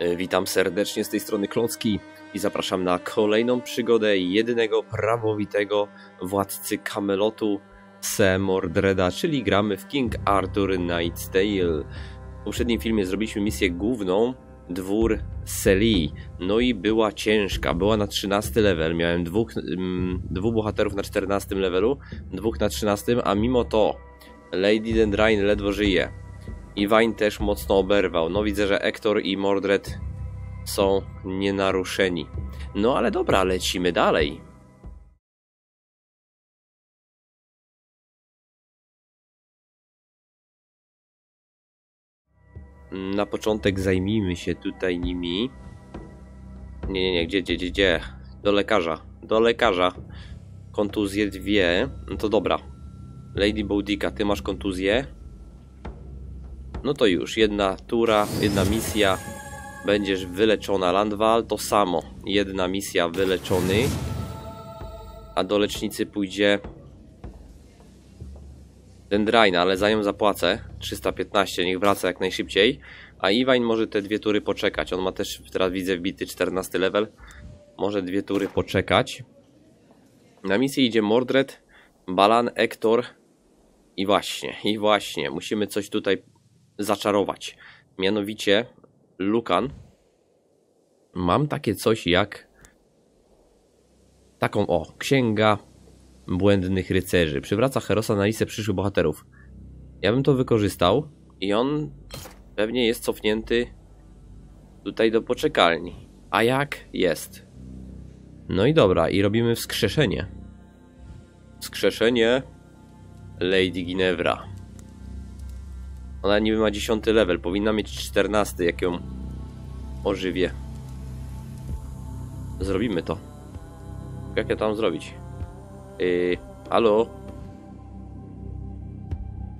E, Witam serdecznie z tej strony Klocki i zapraszam na kolejną przygodę jedynego prawowitego władcy Camelotu Semordreda, czyli gramy w King Arthur Knight's Tale. W poprzednim filmie zrobiliśmy misję główną, dwór Selii, no i była ciężka, była na 13 level, miałem dwóch, mm, dwóch bohaterów na 14 levelu, dwóch na 13, a mimo to Lady Dendrain ledwo żyje. Iwain też mocno oberwał. No widzę, że Hector i Mordred są nienaruszeni. No ale dobra, lecimy dalej. Na początek zajmijmy się tutaj nimi. Nie, nie, nie, gdzie, gdzie, gdzie? Do lekarza. Do lekarza. Kontuzje dwie. No to dobra. Lady Bowdicka, ty masz kontuzję. No to już, jedna tura, jedna misja, będziesz wyleczona. Landwal. To samo, jedna misja wyleczony, a do lecznicy pójdzie Dendraina, ale za nią zapłacę. 315, niech wraca jak najszybciej. A Iwain może te dwie tury poczekać, on ma też, teraz widzę, wbity 14 level, może dwie tury poczekać. Na misję idzie Mordred, Balan, Hector i właśnie, i właśnie, musimy coś tutaj zaczarować. Mianowicie Lukan. Mam takie coś jak taką o, księga błędnych rycerzy. Przywraca Herosa na listę przyszłych bohaterów. Ja bym to wykorzystał i on pewnie jest cofnięty tutaj do poczekalni. A jak? Jest. No i dobra, i robimy wskrzeszenie. Wskrzeszenie Lady Ginevra. Ona niby ma 10 level, powinna mieć 14, jak ją ożywię. Zrobimy to. Jak ja to mam zrobić? Yy, halo?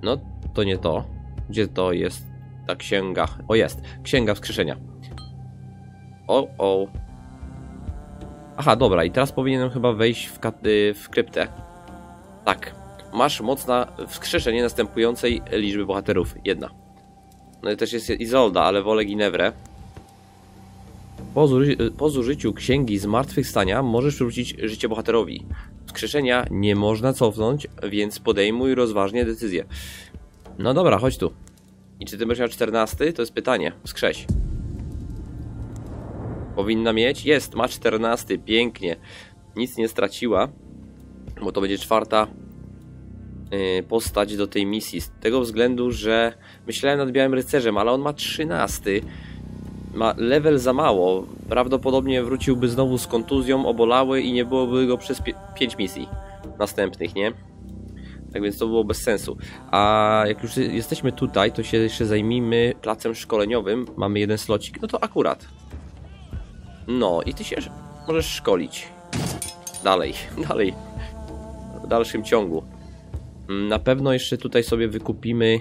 No, to nie to. Gdzie to jest ta księga? O, jest. Księga wskrzeszenia. O, o. Aha, dobra, i teraz powinienem chyba wejść w, yy, w kryptę. Tak, masz moc na wskrzeszenie następującej liczby bohaterów. Jedna. No i też jest Izolda, ale wolę Ginewrę. Po, zuży po zużyciu księgi zmartwychwstania możesz przywrócić życie bohaterowi. Wskrzeszenia nie można cofnąć, więc podejmuj rozważnie decyzję. No dobra, chodź tu. I czy ty będziesz miał 14? To jest pytanie. Wskrześ. Powinna mieć? Jest, ma 14. Pięknie. Nic nie straciła, bo to będzie czwarta postać do tej misji. Z tego względu, że myślałem nad Białym Rycerzem, ale on ma 13. Ma level za mało. Prawdopodobnie wróciłby znowu z kontuzją, obolały i nie byłoby go przez 5 misji następnych, nie? Tak więc to było bez sensu. A jak już jesteśmy tutaj, to się jeszcze zajmijmy placem szkoleniowym. Mamy jeden slocik, no to akurat. No i ty się możesz szkolić. Dalej, dalej. W dalszym ciągu. Na pewno jeszcze tutaj sobie wykupimy...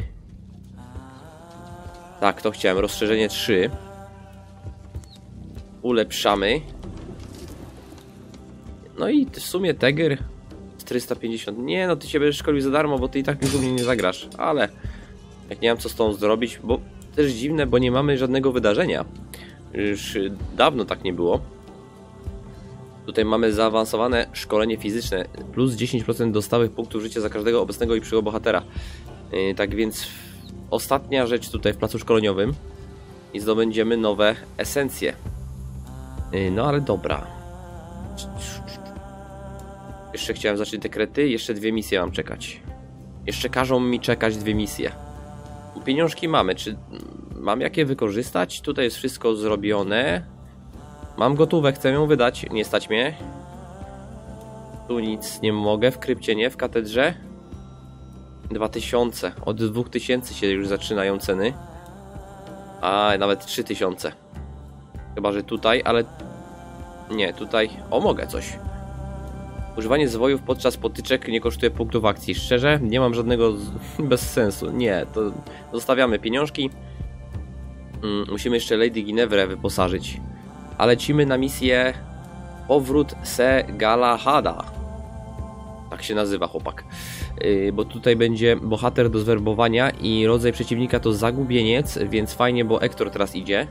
Tak, to chciałem. Rozszerzenie 3. Ulepszamy. No i w sumie Teger 450. Nie, no ty się będziesz szkolił za darmo, bo ty i tak już u mnie nie zagrasz. Ale jak nie mam co z tą zrobić, bo też dziwne, bo nie mamy żadnego wydarzenia. Już dawno tak nie było. Tutaj mamy zaawansowane szkolenie fizyczne, plus 10% do stałych punktów życia za każdego obecnego i przyszłego bohatera. Yy, tak więc ostatnia rzecz tutaj w placu szkoleniowym i zdobędziemy nowe esencje. Yy, no ale dobra. Jeszcze chciałem zacząć dekrety, jeszcze dwie misje mam czekać. Jeszcze każą mi czekać dwie misje. Pieniążki mamy, czy mam jakie wykorzystać? Tutaj jest wszystko zrobione. Mam gotówę, chcę ją wydać, nie stać mnie. Tu nic nie mogę, w krypcie nie, w katedrze. 2000, od 2000 się już zaczynają ceny. A nawet 3000. Chyba, że tutaj, ale... Nie, tutaj... O, mogę coś. Używanie zwojów podczas potyczek nie kosztuje punktów akcji. Szczerze, nie mam żadnego z... bez sensu. Nie, to zostawiamy pieniążki. Mm, musimy jeszcze Lady Ginevrę wyposażyć a lecimy na misję Powrót Se Galahada. Tak się nazywa chłopak. Yy, bo tutaj będzie bohater do zwerbowania i rodzaj przeciwnika to zagubieniec, więc fajnie, bo Hector teraz idzie.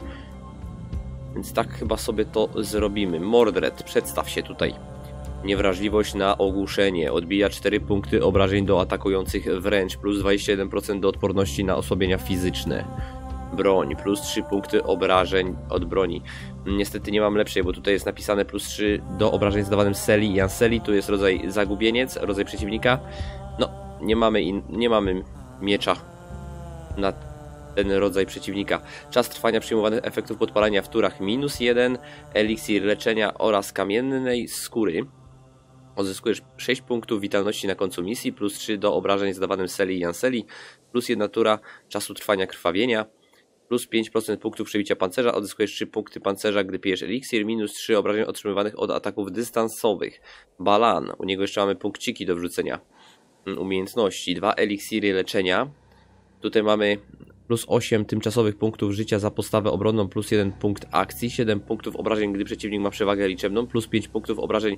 Więc tak chyba sobie to zrobimy. Mordred, przedstaw się tutaj. Niewrażliwość na ogłuszenie. Odbija 4 punkty obrażeń do atakujących wręcz. Plus 21% do odporności na osłabienia fizyczne. Broń. Plus 3 punkty obrażeń od broni. Niestety nie mam lepszej, bo tutaj jest napisane plus 3 do obrażeń zadawanym Seli i Anseli. Tu jest rodzaj zagubieniec, rodzaj przeciwnika. No, nie mamy, in, nie mamy miecza na ten rodzaj przeciwnika. Czas trwania przyjmowanych efektów podpalania w turach minus 1, eliksir leczenia oraz kamiennej skóry. Odzyskujesz 6 punktów witalności na końcu misji, plus 3 do obrażeń zadawanym Seli i Anseli, plus 1 tura czasu trwania krwawienia, plus 5% punktów przebicia pancerza, odzyskujesz 3 punkty pancerza, gdy pijesz eliksir, minus 3 obrażeń otrzymywanych od ataków dystansowych. Balan, u niego jeszcze mamy punkciki do wrzucenia. Mm, Umiejętności, 2 eliksiry leczenia. Tutaj mamy plus 8 tymczasowych punktów życia za postawę obronną, plus 1 punkt akcji, 7 punktów obrażeń, gdy przeciwnik ma przewagę liczebną, plus 5 punktów obrażeń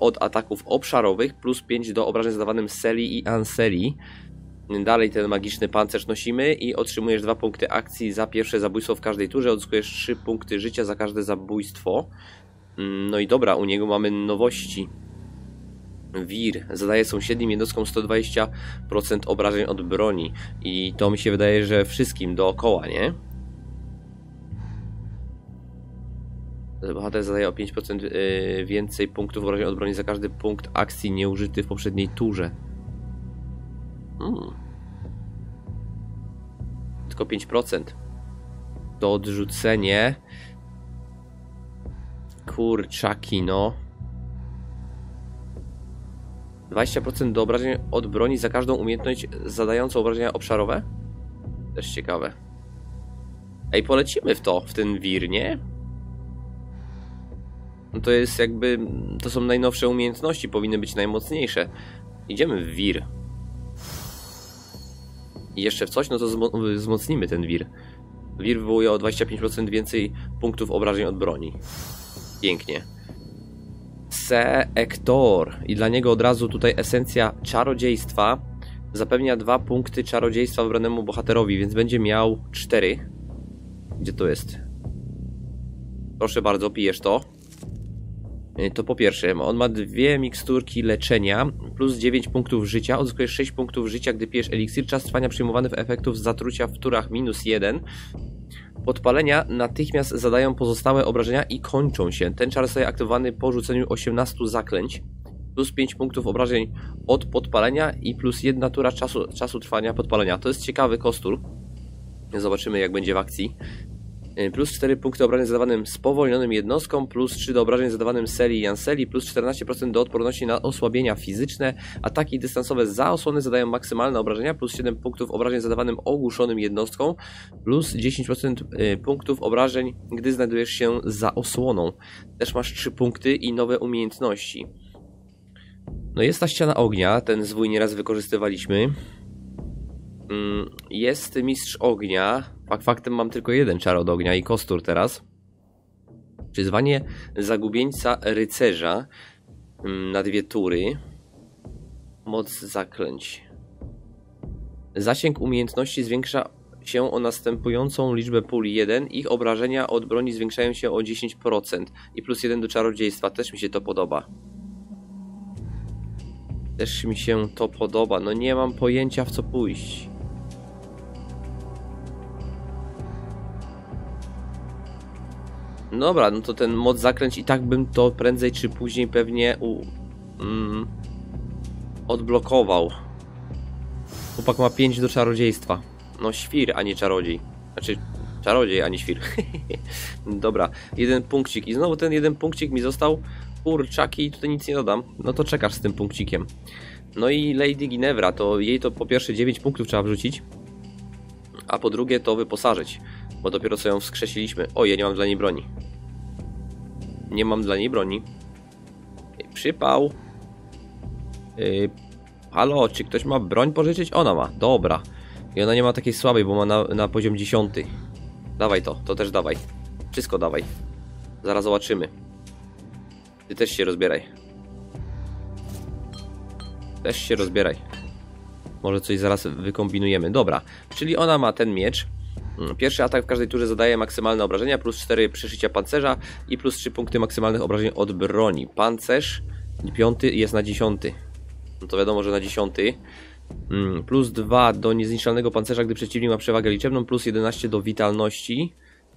od ataków obszarowych, plus 5 do obrażeń zadawanym Seli i Anseli. Dalej ten magiczny pancerz nosimy i otrzymujesz 2 punkty akcji za pierwsze zabójstwo w każdej turze, odzyskujesz 3 punkty życia za każde zabójstwo. Mm, No i dobra, u niego mamy nowości. Wir zadaje sąsiednim jednostkom 120% obrażeń od broni i to mi się wydaje, że wszystkim dookoła, nie? Bohater zadaje o 5% y, więcej punktów obrażeń od broni za każdy punkt akcji nieużyty w poprzedniej turze. Hmm. Tylko 5%. To odrzucenie. Kurczaki, no. 20% do obrażeń od broni za każdą umiejętność zadającą obrażenia obszarowe? Też ciekawe. Ej, polecimy w to, w ten wir, nie? No to jest jakby. To są najnowsze umiejętności, powinny być najmocniejsze. Idziemy w wir. I jeszcze w coś, no to wzmo- wzmocnimy ten wir. Wir wywołuje o 25% więcej punktów obrażeń od broni. Pięknie. Seektor. I dla niego od razu tutaj esencja czarodziejstwa zapewnia dwa punkty czarodziejstwa wybranemu bohaterowi, więc będzie miał cztery. Gdzie to jest? Proszę bardzo, pijesz to. Y, To po pierwsze, on ma dwie miksturki leczenia, plus 9 punktów życia, odzyskujesz 6 punktów życia, gdy pijesz eliksir, czas trwania przyjmowanych efektów z zatrucia w turach minus 1. Podpalenia natychmiast zadają pozostałe obrażenia i kończą się. Ten czar zostaje aktywowany po rzuceniu 18 zaklęć, plus 5 punktów obrażeń od podpalenia i plus 1 tura czasu, czasu trwania podpalenia. To jest ciekawy kostur. Zobaczymy jak będzie w akcji. Y, Plus 4 punkty obrażeń zadawanym spowolnionym jednostkom, plus 3 do obrażeń zadawanym Seli i Anseli, plus 14% do odporności na osłabienia fizyczne. Ataki dystansowe za osłony zadają maksymalne obrażenia, plus 7 punktów obrażeń zadawanym ogłuszonym jednostkom, plus 10% y, punktów obrażeń, gdy znajdujesz się za osłoną. Też masz 3 punkty i nowe umiejętności. No jest ta ściana ognia, ten zwój nieraz wykorzystywaliśmy. Mm, Jest mistrz ognia. Fakt faktem mam tylko jeden czar od ognia i kostur teraz. Przyzwanie zagubieńca rycerza mm, na dwie tury. Moc zaklęć. Zasięg umiejętności zwiększa się o następującą liczbę puli 1. Ich obrażenia od broni zwiększają się o 10% i plus 1 do czarodziejstwa. Też mi się to podoba. Też mi się to podoba. No nie mam pojęcia w co pójść. Dobra, no to ten moc zakręć i tak bym to prędzej czy później pewnie u, mm, odblokował. Chłopak ma 5 do czarodziejstwa. No świr, a nie czarodziej. Znaczy, czarodziej, a nie świr. Dobra, jeden punkcik. I znowu ten jeden punkcik mi został. Kurczaki, tutaj nic nie dodam. No to czekasz z tym punkcikiem. No i Lady Ginevra, to jej to po pierwsze 9 punktów trzeba wrzucić, a po drugie to wyposażyć, bo dopiero co ją wskrzesiliśmy. O, ja nie mam dla niej broni. Nie mam dla niej broni. Przypał. Yy, halo, czy ktoś ma broń pożyczyć? Ona ma, dobra. I ona nie ma takiej słabej, bo ma na, na poziom 10. Dawaj to, to też dawaj. Wszystko dawaj. Zaraz zobaczymy. Ty też się rozbieraj. Też się rozbieraj. Może coś zaraz wykombinujemy. Dobra, czyli ona ma ten miecz. Mm, Pierwszy atak w każdej turze zadaje maksymalne obrażenia, plus 4 przeszycia pancerza i plus 3 punkty maksymalnych obrażeń od broni. Pancerz piąty jest na dziesiąty. No to wiadomo, że na dziesiąty. Mm, Plus 2 do niezniszczalnego pancerza, gdy przeciwnik ma przewagę liczebną, plus 11 do witalności.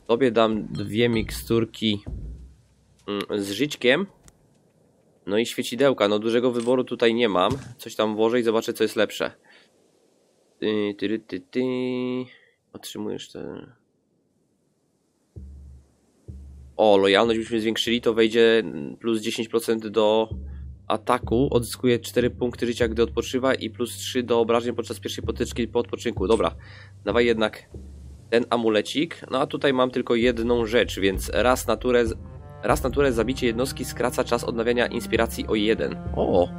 Tobie dam dwie miksturki mm, z żyćkiem. No i świecidełka. No dużego wyboru tutaj nie mam. Coś tam włożę i zobaczę co jest lepsze. Ty, ty, ty, ty. Otrzymujesz te... O, lojalność byśmy zwiększyli, to wejdzie plus 10% do ataku. Odzyskuje 4 punkty życia, gdy odpoczywa i plus 3 do obrażeń podczas pierwszej potyczki po odpoczynku. Dobra, dawaj jednak ten amulecik. No a tutaj mam tylko jedną rzecz, więc raz na turę, raz na turę zabicie jednostki skraca czas odnawiania inspiracji o 1. O!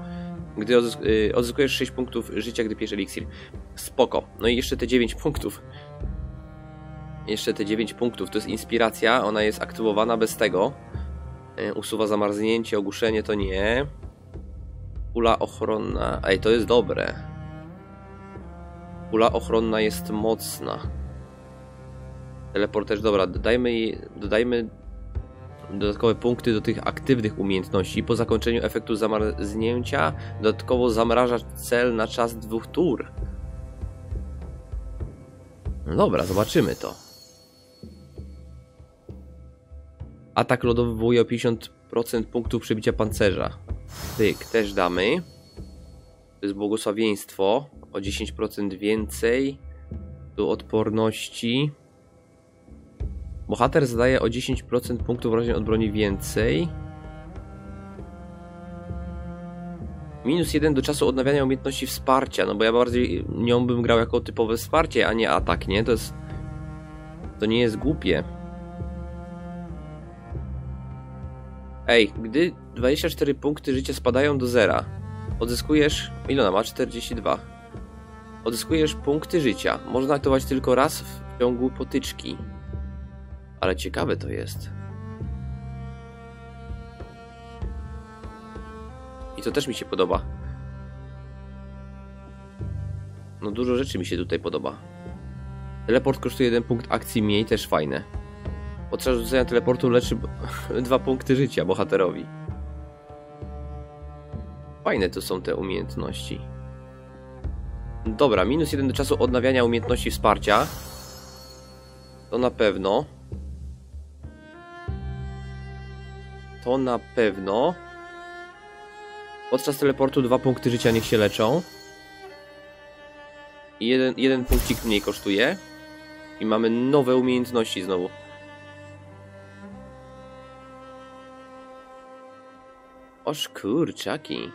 Gdy y, odzyskujesz 6 punktów życia, gdy pijesz eliksir. Spoko. No i jeszcze te 9 punktów. Jeszcze te 9 punktów. To jest inspiracja. Ona jest aktywowana bez tego. Y, Usuwa zamarznięcie, ogłuszenie to nie. Kula ochronna. Ej, to jest dobre. Kula ochronna jest mocna. Teleport też dobra. Dodajmy, dodajmy dodatkowe punkty do tych aktywnych umiejętności. Po zakończeniu efektu zamarznięcia dodatkowo zamraża cel na czas dwóch tur. Dobra, zobaczymy to. Atak lodowy wywołuje o 50% punktów przebicia pancerza. Tyk, też damy. To jest błogosławieństwo. O 10% więcej. Tu odporności. Bohater zadaje o 10% punktów wrażeń od broni więcej. Minus 1 do czasu odnawiania umiejętności wsparcia, no bo ja bardziej nią bym grał jako typowe wsparcie, a nie atak, nie? To jest... To nie jest głupie. Ej, gdy 24 punkty życia spadają do zera, odzyskujesz... Ile ona ma? 42. Odzyskujesz punkty życia. Można aktywować tylko raz w ciągu potyczki. Ale ciekawe to jest. I to też mi się podoba. No dużo rzeczy mi się tutaj podoba. Teleport kosztuje jeden punkt akcji mniej, też fajne. Podczas rzucenia teleportu leczy dwa punkty życia bohaterowi. Fajne to są te umiejętności. Dobra, minus jeden do czasu odnawiania umiejętności wsparcia. To na pewno. To na pewno. Podczas teleportu dwa punkty życia niech się leczą. I jeden, jeden punkcik mniej kosztuje. I mamy nowe umiejętności znowu. Oż kurczaki.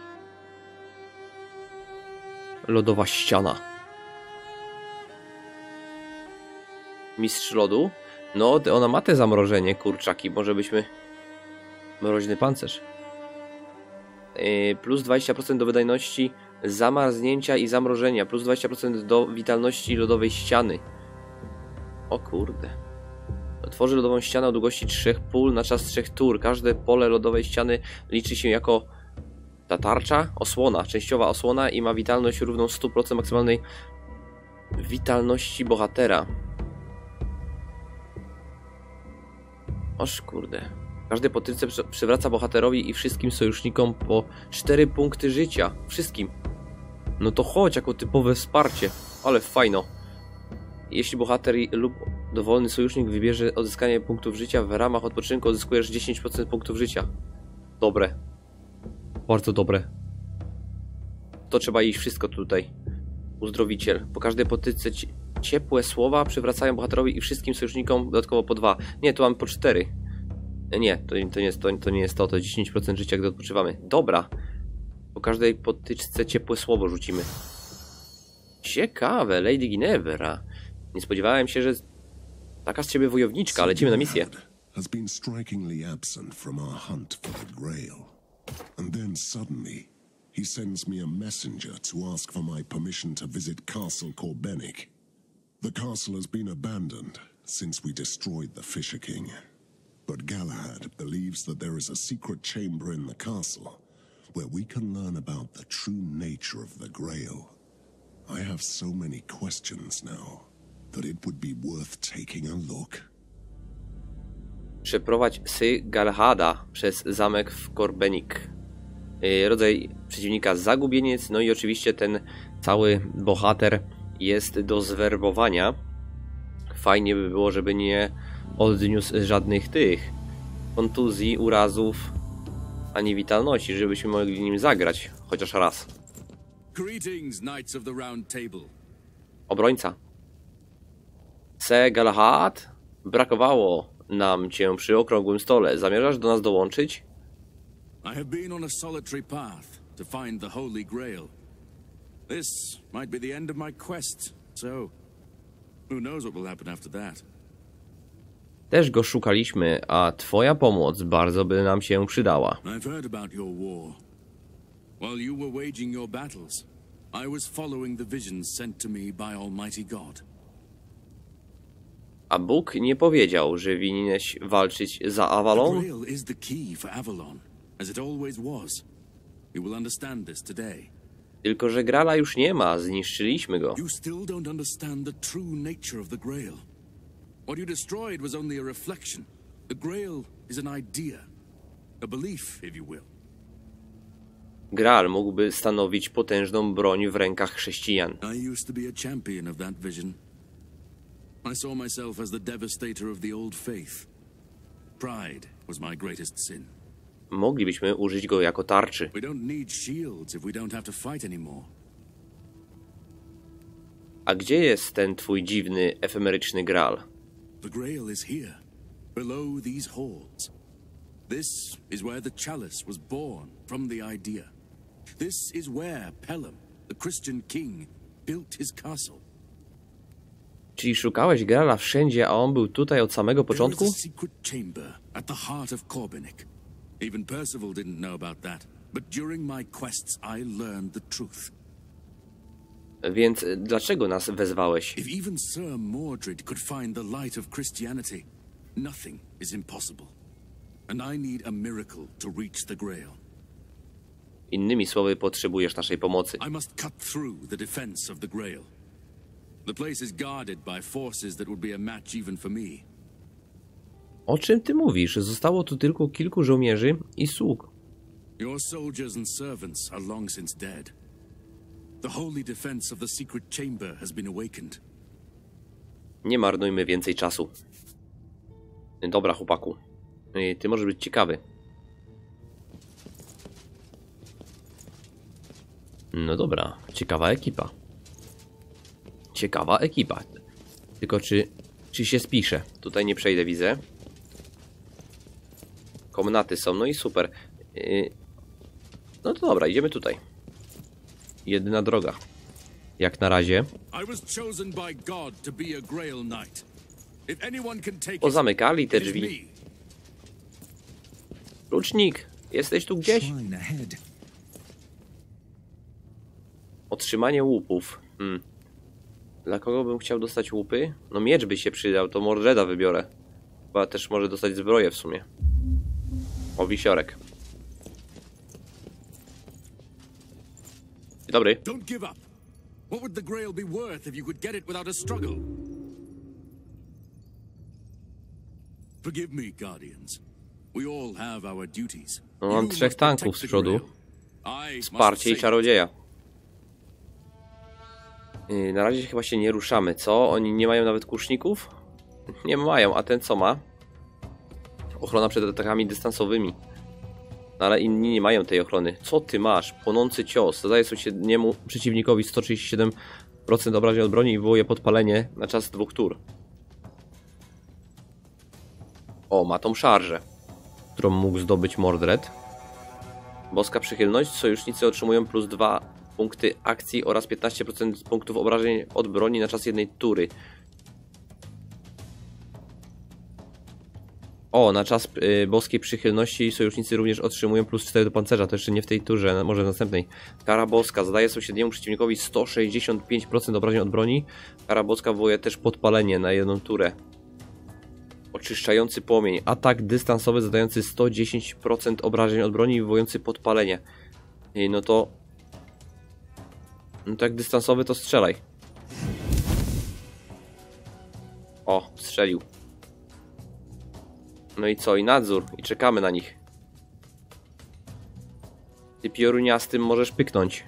Lodowa ściana. Mistrz lodu? No, ona ma te zamrożenie, kurczaki. Może byśmy... Mroźny pancerz. Yy, plus 20% do wydajności zamarznięcia i zamrożenia. Plus 20% do witalności lodowej ściany. O kurde. Tworzy lodową ścianę o długości 3 pól na czas 3 tur. Każde pole lodowej ściany liczy się jako ta tarcza, osłona, częściowa osłona i ma witalność równą 100% maksymalnej witalności bohatera. Oż kurde. Każde potyczce przy- przywraca bohaterowi i wszystkim sojusznikom po 4 punkty życia. Wszystkim. No to chodź jako typowe wsparcie. Ale fajno. Jeśli bohater lub dowolny sojusznik wybierze odzyskanie punktów życia w ramach odpoczynku, odzyskujesz 10% punktów życia. Dobre. Bardzo dobre. To trzeba iść wszystko tutaj. Uzdrowiciel. Po każdej potyczce ci- ciepłe słowa przywracają bohaterowi i wszystkim sojusznikom dodatkowo po dwa. Nie, tu mamy po cztery. Nie, to, to, nie jest, to, to nie jest to, to 10% życia, gdy odpoczywamy. Dobra. Po każdej potyczce ciepłe słowo rzucimy. Ciekawe, Lady Ginevra. Nie spodziewałem się, że taka z ciebie wojowniczka. Lecimy na misję. Has been strikingly absent from our hunt for the Grail. And then suddenly, he sends me a messenger to ask for my permission to visit Castle Corbenic. The castle has been abandoned since we destroyed the Fisher King. But Galahad believes that there is a secret chamber in the castle where we can learn about the true nature of the Grail. I have so many questions now. That it would be worth taking a look. Przeprowadź Sy Galhada przez zamek w Korbenik. Yy, Rodzaj przeciwnika zagubieniec, no i oczywiście ten cały bohater jest do zwerbowania. Fajnie by było, żeby nie odniósł żadnych tych kontuzji, urazów, ani witalności, żebyśmy mogli nim zagrać chociaż raz. Greetings, Knights of the Round Table. Obrońca. Se Galahad? Brakowało nam cię przy okrągłym stole. Zamierzasz do nas dołączyć? I have been on a solitary path to find the Holy Grail. This might be the end of my quest, so who knows what will happen after that. Też go szukaliśmy, a twoja pomoc bardzo by nam się przydała. I've heard about your war. While you were waging your battles, I was following the visions sent to me by Almighty God. A Bóg nie powiedział, że winieneś walczyć za Avalon? Tylko, że Grala już nie ma, zniszczyliśmy go. What you destroyed was only a reflection. The Grail is an idea, a belief, if you will. Graal mógłby stanowić potężną broń w rękach chrześcijan. I used to be a champion of that vision. I saw myself as the devastator of the old faith. Pride was my greatest sin. Moglibyśmy użyć go jako tarczy. We don't need shields if we don't have to fight anymore. A gdzie jest ten twój dziwny, efemeryczny Graal? The Grail is here, below these halls. This is where the chalice was born from the idea. This is where Pelham, the Christian king, built his castle. Czyli szukałeś Graala wszędzie, a on był tutaj od samego początku? Even Percival didn't know about that. But during my quests, I learned the truth. Więc dlaczego nas wezwałeś? If even Sir Mordred could find the light of Christianity, nothing is impossible. And I need a miracle to reach the Grail. Innymi słowy, potrzebujesz naszej pomocy. I must cut through the defense of the Grail. The place is guarded by forces that would be a match even for me. O czym ty mówisz? Zostało tu tylko kilku żołnierzy i sług. Your soldiers and servants are long since dead. The holy defense of the secret chamber has been awakened. Nie marnujmy więcej czasu. Dobra, chłopaku. Ty możesz być ciekawy. No dobra, ciekawa ekipa. Ciekawa ekipa. Tylko czy, czy się spisze? Tutaj nie przejdę, widzę. Komnaty są, no i super. Y, No to dobra, idziemy tutaj. Jedyna droga. Jak na razie. Pozamykali te drzwi. me. Lucznik, jesteś tu gdzieś? Otrzymanie łupów. Hmm. Dla kogo bym chciał dostać łupy? No miecz by się przydał, to Mordreda wybiorę. Chyba też może dostać zbroję w sumie. O, wisiorek. Dzień Dobry. Don't give up. What would the Grail be worth if you could get it without a struggle? Forgive me, Guardians. We all have our duties. No, mam trzech tanków z przodu. Wsparcie i czarodzieja. Yy, na razie chyba się nie ruszamy, co? Oni nie mają nawet kuszników? Nie mają, a ten co ma? Ochrona przed atakami dystansowymi. No ale inni nie mają tej ochrony. Co ty masz? Płonący cios. Zadaje sąsiedniemu przeciwnikowi 137% obrażeń od broni i wywołuje podpalenie na czas dwóch tur. O, ma tą szarżę, którą mógł zdobyć Mordred. Boska przychylność. Sojusznicy otrzymują plus 2 punkty akcji oraz 15% punktów obrażeń od broni na czas jednej tury. O, na czas y, boskiej przychylności sojusznicy również otrzymują plus 4 do pancerza. To jeszcze nie w tej turze, może w następnej. Kara boska zadaje sąsiedniemu przeciwnikowi 165% obrażeń od broni. Kara boska wywołuje też podpalenie na jedną turę. Oczyszczający płomień. Atak dystansowy zadający 110% obrażeń od broni i wywołujący podpalenie. I no to... No to jak dystansowy to strzelaj. O, strzelił. No i co? I nadzór. I czekamy na nich. Ty pioruniastym możesz pyknąć.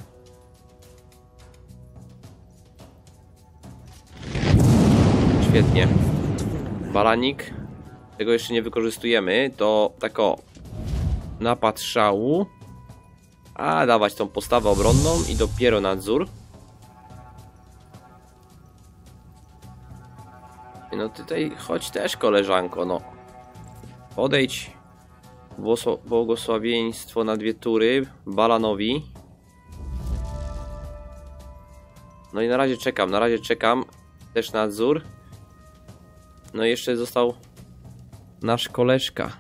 Świetnie. Balanik. Tego jeszcze nie wykorzystujemy. To tak o. Napad szału. A dawać tą postawę obronną i dopiero nadzór. No tutaj chodź też koleżanko, no. Odejdź. Błosło- Błogosławieństwo na dwie tury Balanowi. No i na razie czekam, na razie czekam. Też nadzór. No i jeszcze został nasz koleżka.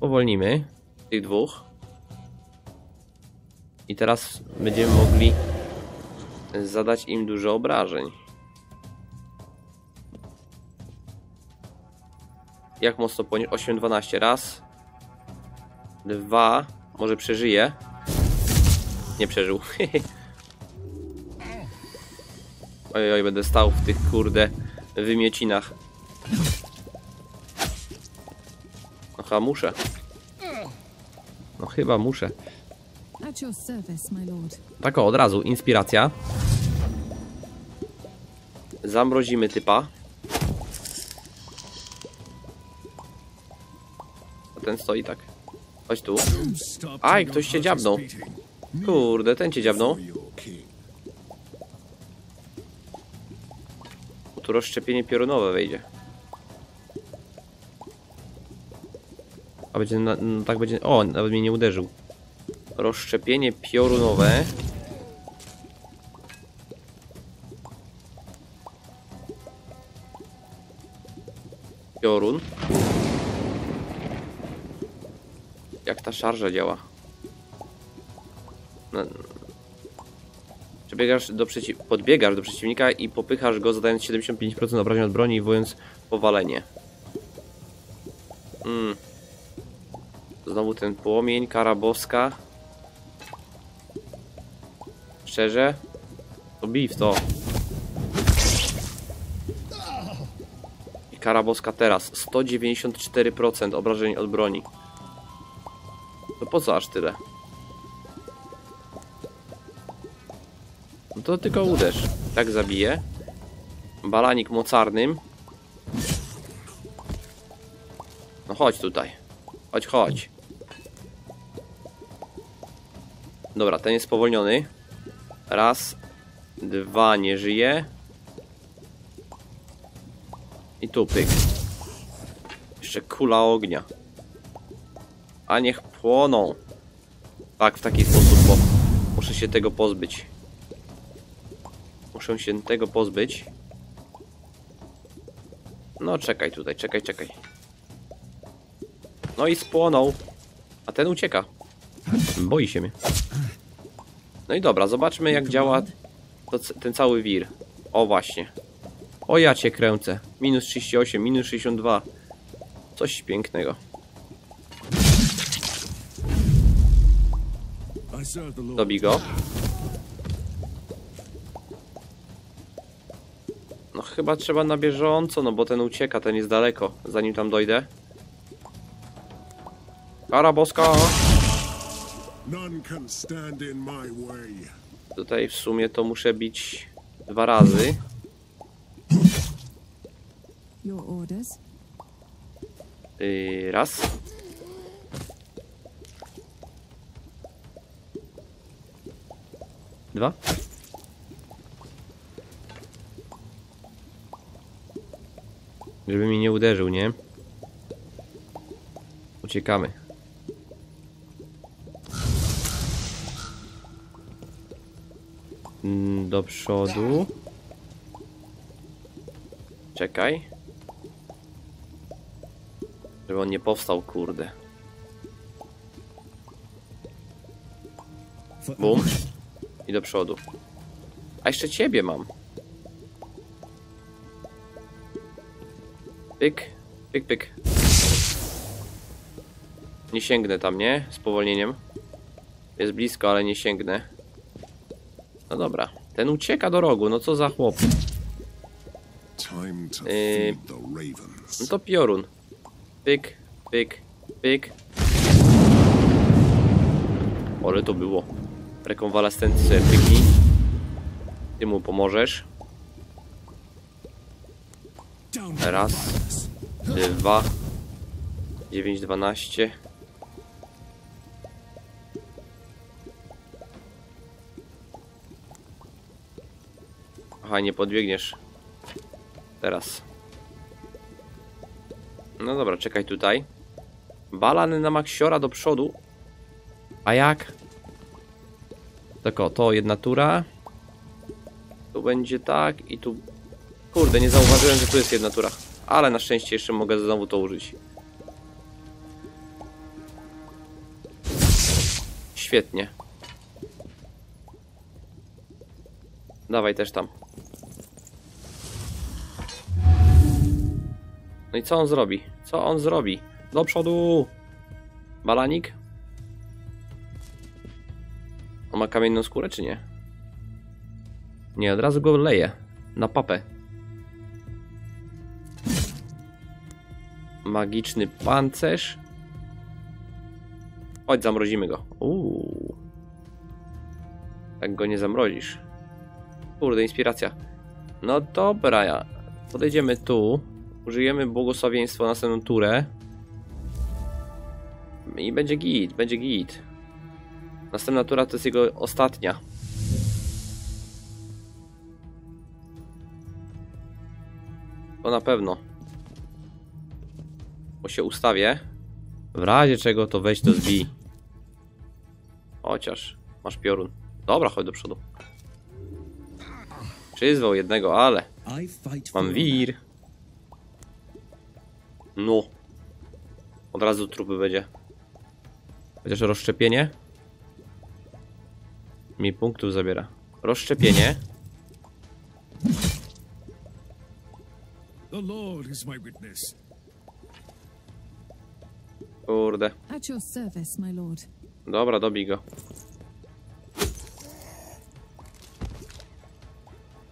Powolnimy tych dwóch. I teraz będziemy mogli zadać im dużo obrażeń. Jak mocno poniósł? 8-12. Raz. Dwa. Może przeżyje. Nie przeżył. oj, oj, będę stał w tych kurde wymiecinach. Chyba muszę. No chyba muszę. Tak o, od razu, inspiracja. Zamrozimy typa. A ten stoi tak. Chodź tu. Aj, ktoś cię dziabnął. Kurde, ten cię dziabnął. Tu rozszczepienie piorunowe wejdzie. A będzie, na, no tak będzie, o, nawet mnie nie uderzył. Rozszczepienie piorunowe. Piorun. Jak ta szarża działa? No, Przebiegasz do przeciw... Podbiegasz do przeciwnika i popychasz go zadając 75% obrażeń od broni i wojąc powalenie. Mm. Znowu ten płomień, kara boska. Szczerze? To bij w to. I kara boska teraz. 194% obrażeń od broni. To po co aż tyle? No to tylko uderz. Tak zabije. Balanik mocarnym. No chodź tutaj. Chodź, chodź. Dobra, ten jest spowolniony. Raz. Dwa, nie żyje. I tu pyk. Jeszcze kula ognia. A niech płoną. Tak, w taki sposób, bo muszę się tego pozbyć. Muszę się tego pozbyć. No czekaj tutaj, czekaj, czekaj. No i spłonął. A ten ucieka. Boi się mnie. No i dobra, zobaczmy jak działa to, ten cały wir. O właśnie. O ja cię kręcę. Minus 38, minus 62. Coś pięknego. Dobij go. No chyba trzeba na bieżąco, no bo ten ucieka, ten jest daleko, zanim tam dojdę. Kara boska! Tutaj w sumie to muszę bić dwa razy. Yy, raz. Dwa. Żeby mi nie uderzył, nie? Uciekamy. Do przodu. Czekaj. Żeby on nie powstał, kurde. Bum. I do przodu. A jeszcze ciebie mam. Pyk, pyk, pyk. Nie sięgnę tam, nie? Spowolnieniem. Jest blisko, ale nie sięgnę. No dobra. Ten ucieka do rogu, no co za chłop. Ravens. No to piorun. Pyk, pyk, pyk. Ale to było. Rekonwalescenty sobie pyknij. Ty mu pomożesz. Raz, dwa, dziewięć, dwanaście. Aha, nie podbiegniesz. Teraz. No dobra, czekaj tutaj. Balany na maksiora do przodu. A jak? Tak o, to jedna tura. Tu będzie tak i tu... Kurde, nie zauważyłem, że tu jest jedna tura. Ale na szczęście jeszcze mogę znowu to użyć. Świetnie. Dawaj też tam. No i co on zrobi? Co on zrobi? Do przodu! Balanik? On ma kamienną skórę, czy nie? Nie, od razu go leje. Na papę. Magiczny pancerz. Chodź, zamrozimy go. Uuu. Tak go nie zamrozisz. Kurde, inspiracja. No dobra, ja. Podejdziemy tu. Użyjemy błogosławieństwa na następną turę. I będzie git, będzie git. Następna tura to jest jego ostatnia. To na pewno. Bo się ustawię. W razie czego to weź to zbij. Chociaż masz piorun. Dobra, chodź do przodu. Przyzwał jednego, ale mam wir. No. Od razu trupy będzie. Chociaż rozszczepienie. Mi punktów zabiera. Rozszczepienie. The Lord is my witness. Kurde. At your service, my lord. Dobra, dobij go.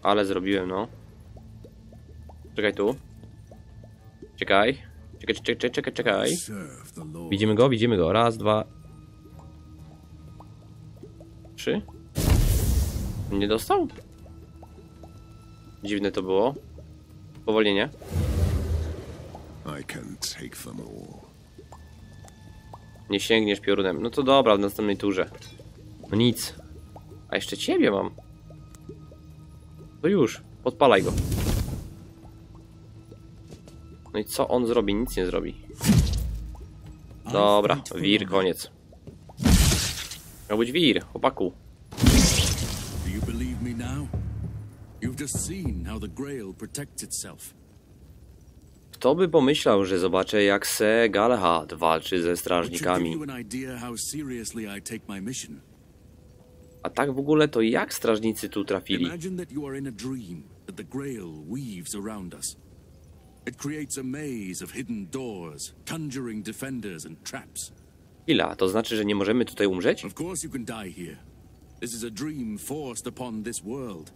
Ale zrobiłem, no. Czekaj tu. Czekaj. Czekaj, czekaj, czekaj, czekaj. Widzimy go, widzimy go. Raz, dwa. Trzy. Nie dostał? Dziwne to było. Powolnienie. Nie sięgniesz piorunem. No to dobra, w następnej turze. No nic. A jeszcze ciebie mam. To już, podpalaj go. No i co on zrobi? Nic nie zrobi. Dobra, wir, koniec. Miał być wir, chłopaku. Do you believe me now? You've just seen how the Grail protects itself. Kto by pomyślał, że zobaczę jak Se Galahad walczy ze strażnikami. A tak w ogóle to jak strażnicy tu trafili? Imagine that you are in a dream that the Grail weaves around us. It creates a maze of hidden doors, conjuring defenders and traps. Chwila, to znaczy, że nie możemy tutaj umrzeć? Of course, you can die here. This is a dream forced upon this world,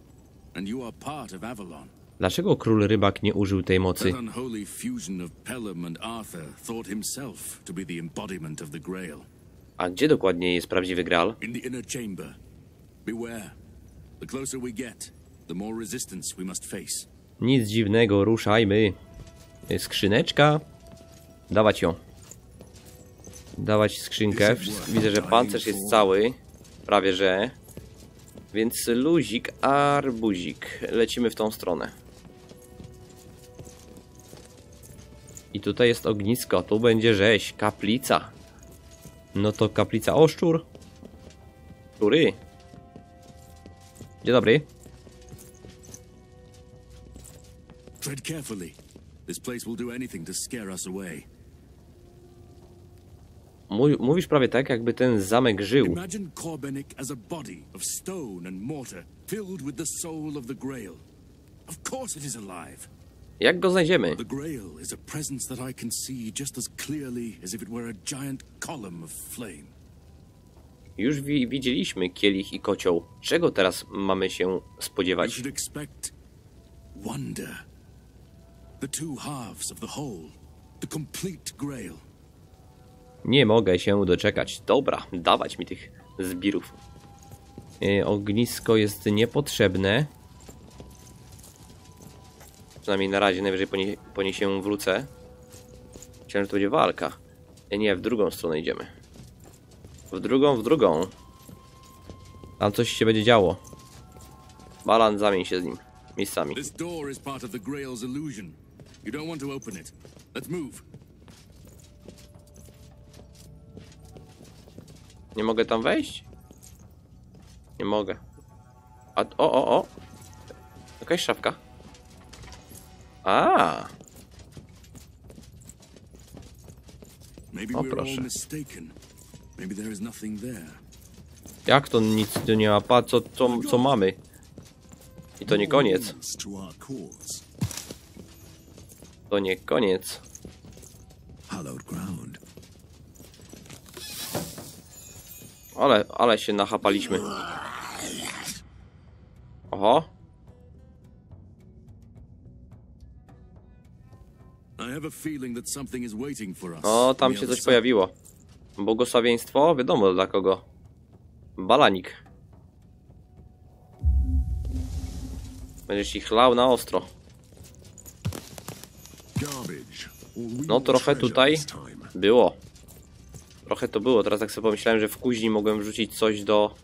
and you are part of Avalon. Dlaczego król rybak nie użył tej mocy? That unholy fusion of Pelham and Arthur thought himself to be the embodiment of the Grail. A gdzie dokładnie jest prawdziwy Graal? In the inner chamber. Beware. The closer we get, the more resistance we must face. Nic dziwnego, ruszajmy. Skrzyneczka. Dawać ją. Dawać skrzynkę. Widzę, że pancerz jest cały. Prawie że. Więc luzik, arbuzik. Lecimy w tą stronę. I tutaj jest ognisko. Tu będzie rzeź. Kaplica. No to kaplica. O, szczur. Szczury. Dzień dobry. Tread carefully. This place will do anything to scare us away. Mówisz prawie tak, jakby ten zamek żył. Imagine Korbenik as a body of stone and mortar, filled with the soul of the Grail. Of course it is alive. Jak go znajdziemy? The Grail is a presence that I can see just as clearly as if it were a giant column of flame. Już wi widzieliśmy kielich i kocioł. Czego teraz mamy się You spodziewać? should expect wonder. The two halves of the whole. The complete grail. Nie mogę się doczekać. Dobra, dawać mi tych zbirów. E, ognisko jest niepotrzebne. Przynajmniej na razie, najwyżej po nie, po nie się wrócę. Myślałem, że to będzie walka. E, nie, w drugą stronę idziemy. W drugą, w drugą. Tam coś się będzie działo. Balan, zamień się z nim. Miejscami. This door is part of the grail's illusion. You don't want to open it. Let's move. Nie mogę tam wejść? Nie mogę. A, o, o, o. Jakaś szafka. A, Maybe O, proszę. jak to nic tu nie ma? Pa, co, co, co mamy? I to nie koniec. To nie koniec. Ale, ale się nachapaliśmy. Oho. O, tam się coś pojawiło. Błogosławieństwo? Wiadomo dla kogo. Balanik. Będziesz ich chlał na ostro. Garbage. All we No trochę tutaj było. Trochę to było. Teraz tak sobie pomyślałem, że w kuźni mogłem wrzucić coś do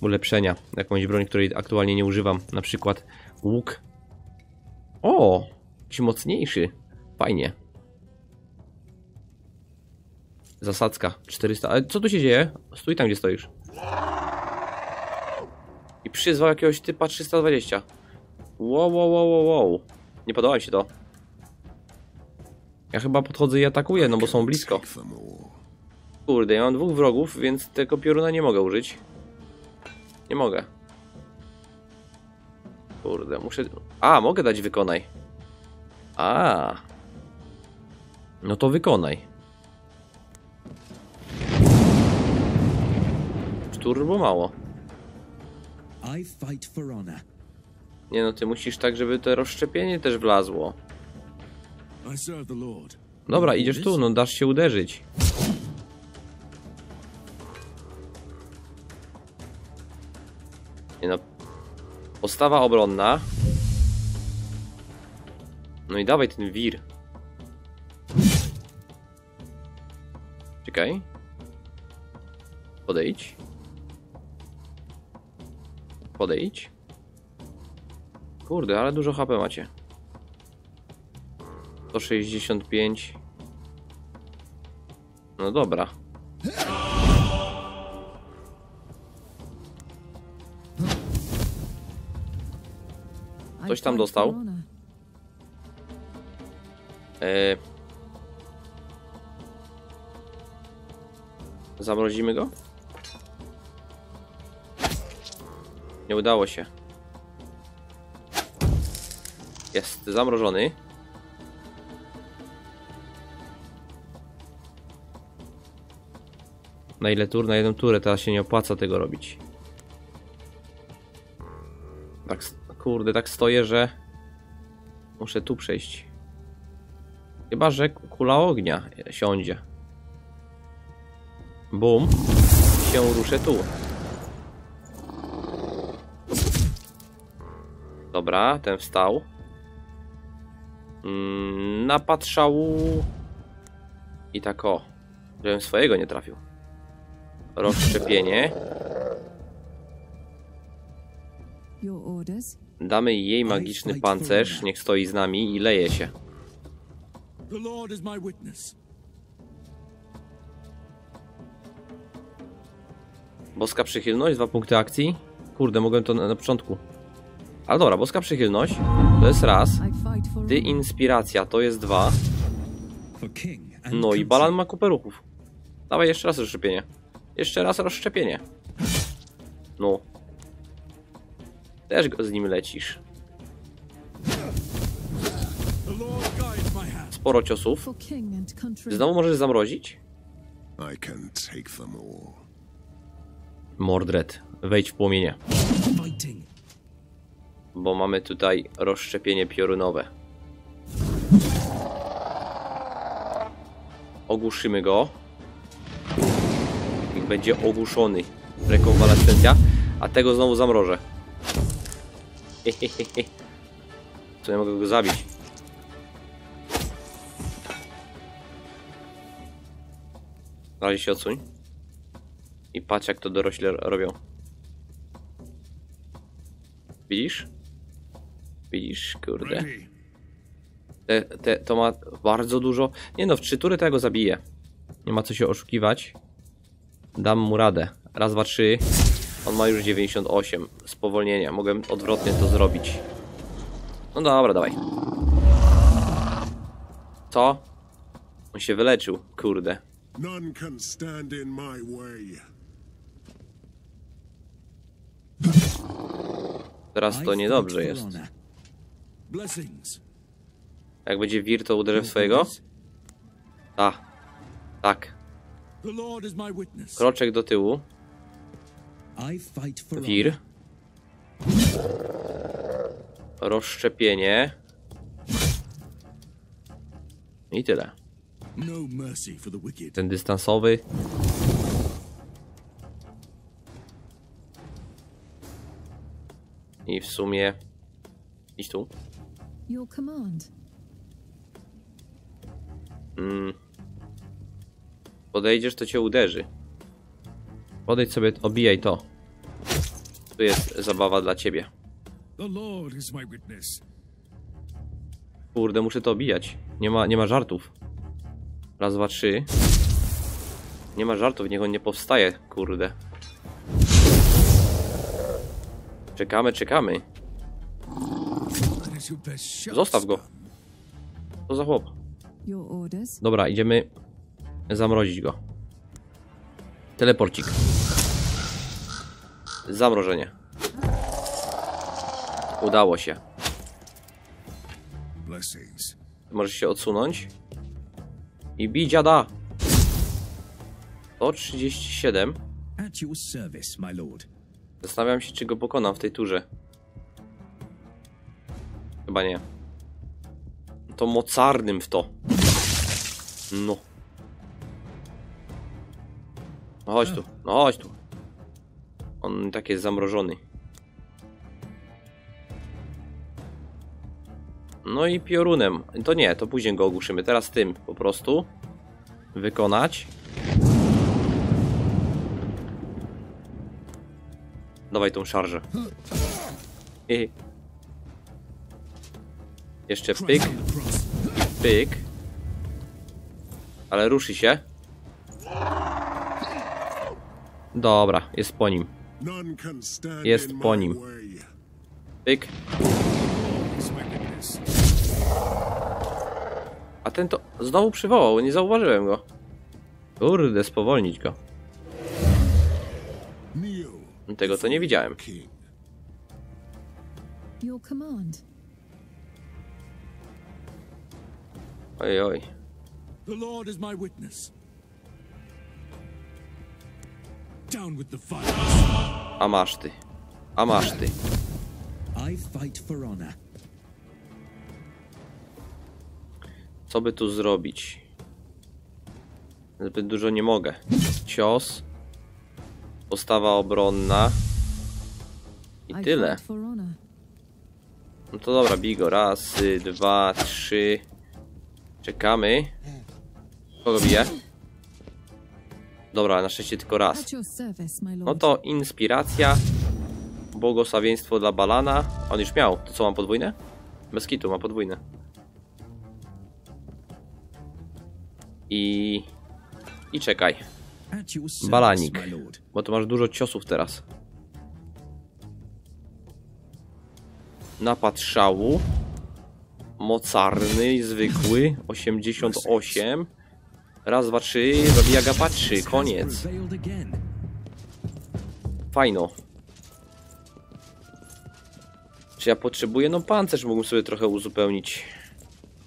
ulepszenia. Jakąś broń, której aktualnie nie używam. Na przykład łuk. O! Jakiś mocniejszy. Fajnie. Zasadzka. 400. Ale co tu się dzieje? Stój tam, gdzie stoisz. I przyzwał jakiegoś typa 320. Wow, wow, wow, wow, wow. Nie podoba mi się to. Ja chyba podchodzę i atakuję, no bo są blisko. Kurde, ja mam dwóch wrogów, więc tego pioruna nie mogę użyć. Nie mogę. Kurde, muszę... A, mogę dać wykonaj. A. No to wykonaj. Turbo mało. Nie no, ty musisz tak, żeby to rozszczepienie też wlazło. Dobra, idziesz tu, no dasz się uderzyć. Nie no. Postawa obronna. No i dawaj ten wir. Czekaj. Podejdź. Podejdź. Kurde, ale dużo HP macie. 165. No dobra. Ktoś tam dostał? E... Zamrozimy go? Nie udało się. Jest zamrożony. Na ile tur? Na jedną turę, teraz się nie opłaca tego robić. Tak, kurde, tak stoję, że muszę tu przejść. Chyba, że kula ognia siądzie. Bum. Się ruszę tu. Dobra, ten wstał. Mm, napatrzał. I tak o. Żebym swojego nie trafił. Rozszczepienie. Damy jej magiczny pancerz. Niech stoi z nami i leje się. Boska przychylność, dwa punkty akcji. Kurde, mogłem to na, na początku. Ale dobra, boska przychylność to jest raz. Ty inspiracja to jest dwa. No i balan ma kupę ruchów. Dawaj jeszcze raz rozszczepienie. Jeszcze raz rozszczepienie. No. Też go z nim lecisz. Sporo ciosów. Znowu możesz zamrozić? Mordred, wejdź w płomienie. Bo mamy tutaj rozszczepienie piorunowe. Ogłuszymy go. Będzie ogłuszony. Rekonwalescencja. A tego znowu zamrożę. Hehehe. Co nie mogę go zabić? Na razie się odsuń. I patrz jak to dorośle robią. Widzisz? Widzisz, kurde. Te, te, to ma bardzo dużo. Nie no, w trzy tury to ja go zabiję. Nie ma co się oszukiwać. Dam mu radę. Raz, dwa, trzy. On ma już 98. Spowolnienia. Mogę odwrotnie to zrobić. No dobra, dawaj. Co? On się wyleczył, kurde. None can stand in my way. Teraz to niedobrze jest. Jak będzie wir, to uderzę w swojego? Tak. Tak. Kroczek do tyłu. I fight for Wir. Rozszczepienie. I tyle. No. Ten dystansowy. I w sumie... Idź tu. Mm. Podejdziesz, to cię uderzy. Podejdź sobie, obijaj to. Tu jest zabawa dla ciebie. Kurde, muszę to obijać. Nie ma, nie ma żartów. Raz, dwa, trzy. Nie ma żartów, niech on nie powstaje, kurde. Czekamy, czekamy. Zostaw go. Co za chłop? Dobra, idziemy zamrozić go. Teleporcik. Zamrożenie. Udało się. Możesz się odsunąć. I bij dziada. 137. At your service, my lord. Zastanawiam się, czy go pokonam w tej turze. Chyba nie. To mocarnym w to. No. No chodź tu, no chodź tu. On tak jest zamrożony. No i piorunem. To nie, to później go ogłuszymy. Teraz tym po prostu. Wykonać. Dawaj tą szarżę. I... Jeszcze pyk, pyk. Ale ruszy się. Dobra, jest po nim. Jest po nim. Pyk. A ten to znowu przywołał, nie zauważyłem go. Kurde, spowolnić go. Tego to nie widziałem. Oj, oj. The Lord is my witness. A masz ty. A masz ty. I fight for honor. Co by tu zrobić? Zbyt dużo nie mogę. Cios. Postawa obronna. I tyle. No to dobra, bigo. Raz, y, dwa, trzy. Czekamy. Kogo bije? Dobra, na szczęście tylko raz. No to inspiracja. Błogosławieństwo dla Balana. On już miał. To co, mam podwójne? Bez kitu, ma podwójne. I... I czekaj. Balanik. Bo tu masz dużo ciosów teraz. Napad szału. Mocarny, zwykły. 88. Raz, dwa, trzy. Zabija 3. Koniec. Fajno. Czy ja potrzebuję? No pancerz mógłbym sobie trochę uzupełnić.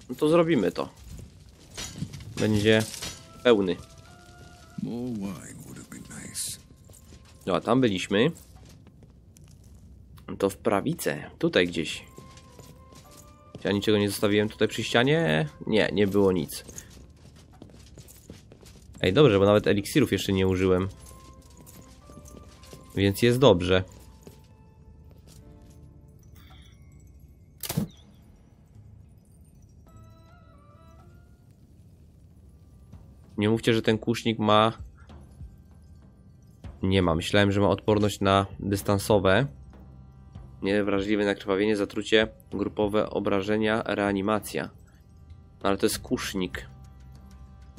No to zrobimy to. Będzie pełny. No a tam byliśmy. To w prawicę. Tutaj gdzieś. Czy Ja niczego nie zostawiłem tutaj przy ścianie? Nie, nie było nic. Ej, dobrze, bo nawet eliksirów jeszcze nie użyłem. Więc jest dobrze. Nie mówcie, że ten kusznik ma... Nie ma. Myślałem, że ma odporność na dystansowe. Niewrażliwe na krwawienie, zatrucie, grupowe obrażenia, reanimacja. No, Ale to jest kusznik.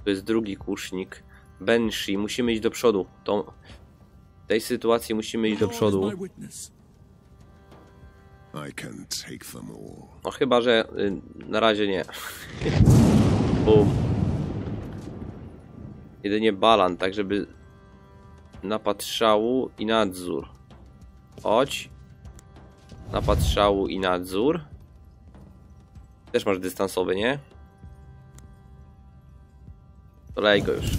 To jest drugi kusznik. Banshee. Musimy iść do przodu. To... W tej sytuacji musimy iść do przodu. No chyba, że y, na razie nie. Bum. Jedynie balan, tak żeby napad szału i nadzór. Chodź. Napad szału i nadzór. Też masz dystansowy, nie? To lej go już.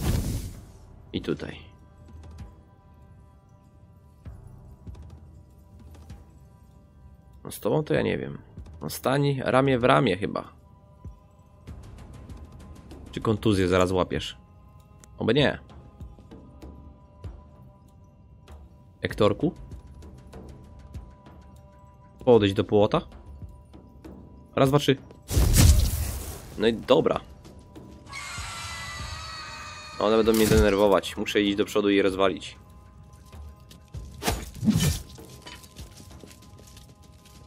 I tutaj. No z tobą to ja nie wiem. No stań ramię w ramię chyba. Czy kontuzję zaraz łapiesz? Oby nie. Ektorku? Podejdź do płota. Raz, dwa, trzy. No i dobra. One będą mnie denerwować. Muszę iść do przodu i je rozwalić.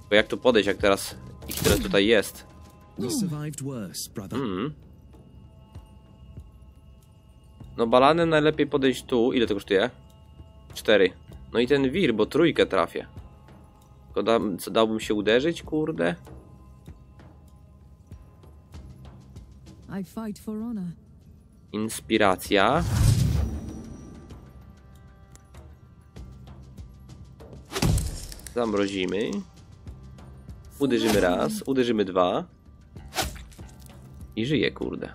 Bo jak tu podejść, jak teraz ich tyle tutaj jest? Mm. No balanem najlepiej podejść tu. Ile to kosztuje? Cztery. No i ten wir, bo trójkę trafię. Tylko da, co dałbym się uderzyć, kurde? I fight for honor. Inspiracja. Zamrozimy. Uderzymy raz, uderzymy dwa. I żyje, kurde.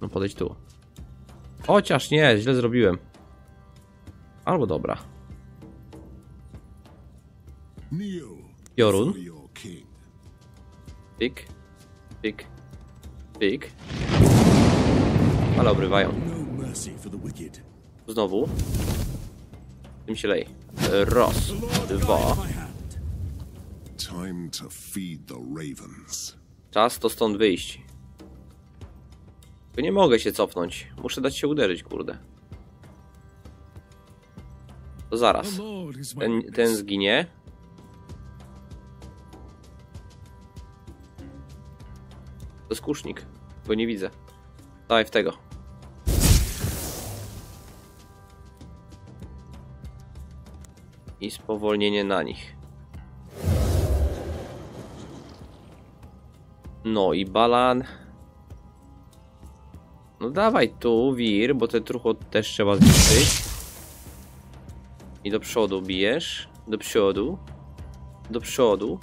No podejdź tu. Chociaż nie, źle zrobiłem. Albo dobra. Piorun. for Pik. Pik. Ale obrywają. No. Znowu. Tym się lej. Raz, dwa. Czas to stąd wyjść. Tylko nie mogę się cofnąć. Muszę dać się uderzyć, kurde. To zaraz. Ten, ten zginie. To jest kusznik. Go nie widzę. Dawaj w tego. I spowolnienie na nich. No i balan. No dawaj tu, wir, bo te trucho też trzeba zniszczyć. I do przodu bijesz. Do przodu. Do przodu.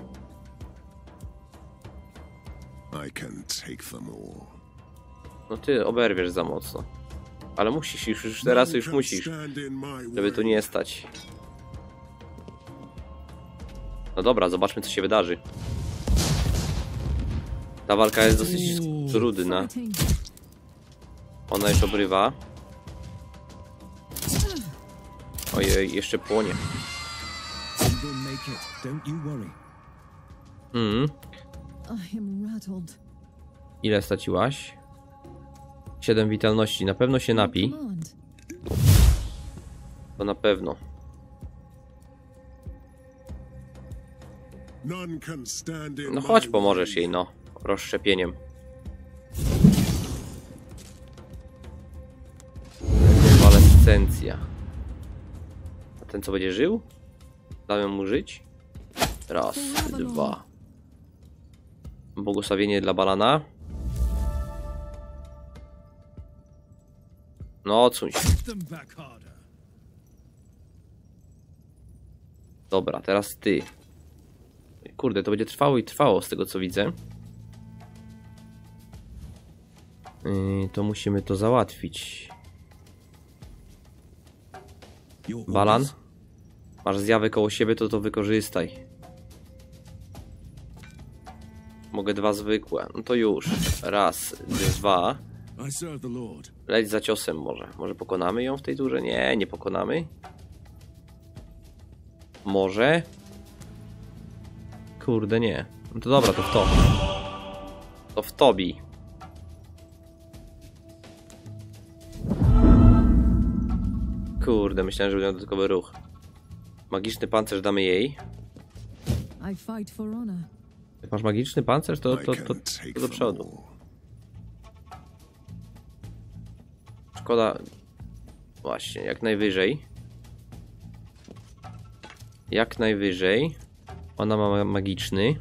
I can take them all. No ty oberwiesz za mocno. Ale musisz już, już teraz już musisz, żeby tu nie stać. No dobra, zobaczmy co się wydarzy. Ta walka jest dosyć trudna. Ona już obrywa. Ojej, jeszcze płonie. Mhm. I am rattled. Ile straciłaś? 7 witalności. Na pewno się napij. Command. To na pewno. No chodź, pomożesz jej, no. Rozszczepieniem. Konwalescencja. A ten co będzie żył? Damy mu żyć? Raz, dwa. Błogosławienie dla balana. No, odsuń się. Dobra, teraz ty. Kurde, to będzie trwało i trwało z tego co widzę. Yy, to musimy to załatwić. Balan? Masz zjawy koło siebie, to to wykorzystaj. Mogę dwa zwykłe. No to już. Raz, dwa. Leć za ciosem może. Może pokonamy ją w tej turze? Nie, nie pokonamy. Może? Kurde, nie. No to dobra, to w to. To w tobi. Kurde, myślałem, że będzie dodatkowy ruch. Magiczny pancerz damy jej. I fight for honor. Jak masz magiczny pancerz, to, to, to, to do przodu. Szkoda. Właśnie, jak najwyżej. Jak najwyżej. Ona ma ma- magiczny.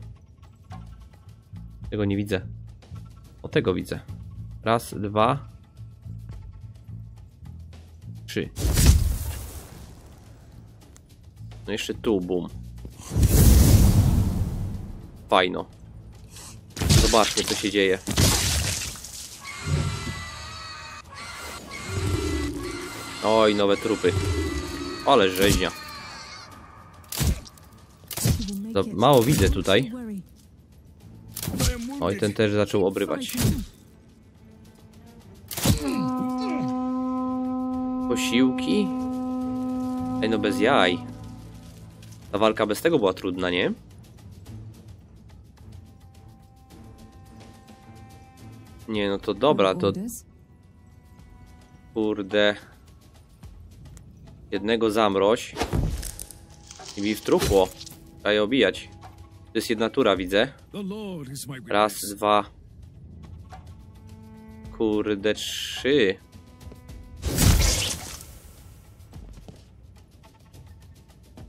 Tego nie widzę. O tego widzę. Raz, dwa. Trzy. No jeszcze tu, bum. Fajno. Zobaczmy, co się dzieje. Oj, nowe trupy. Ale rzeźnia. It. mało widzę tutaj. Oj, ten też zaczął obrywać. Posiłki? Ej, no bez jaj. Ta walka bez tego była trudna, nie? Nie, no to dobra, to kurde. Jednego zamroź. I mi wtrupło. Trzeba je obijać. To jest jedna tura, widzę. Raz, dwa. Kurde, trzy.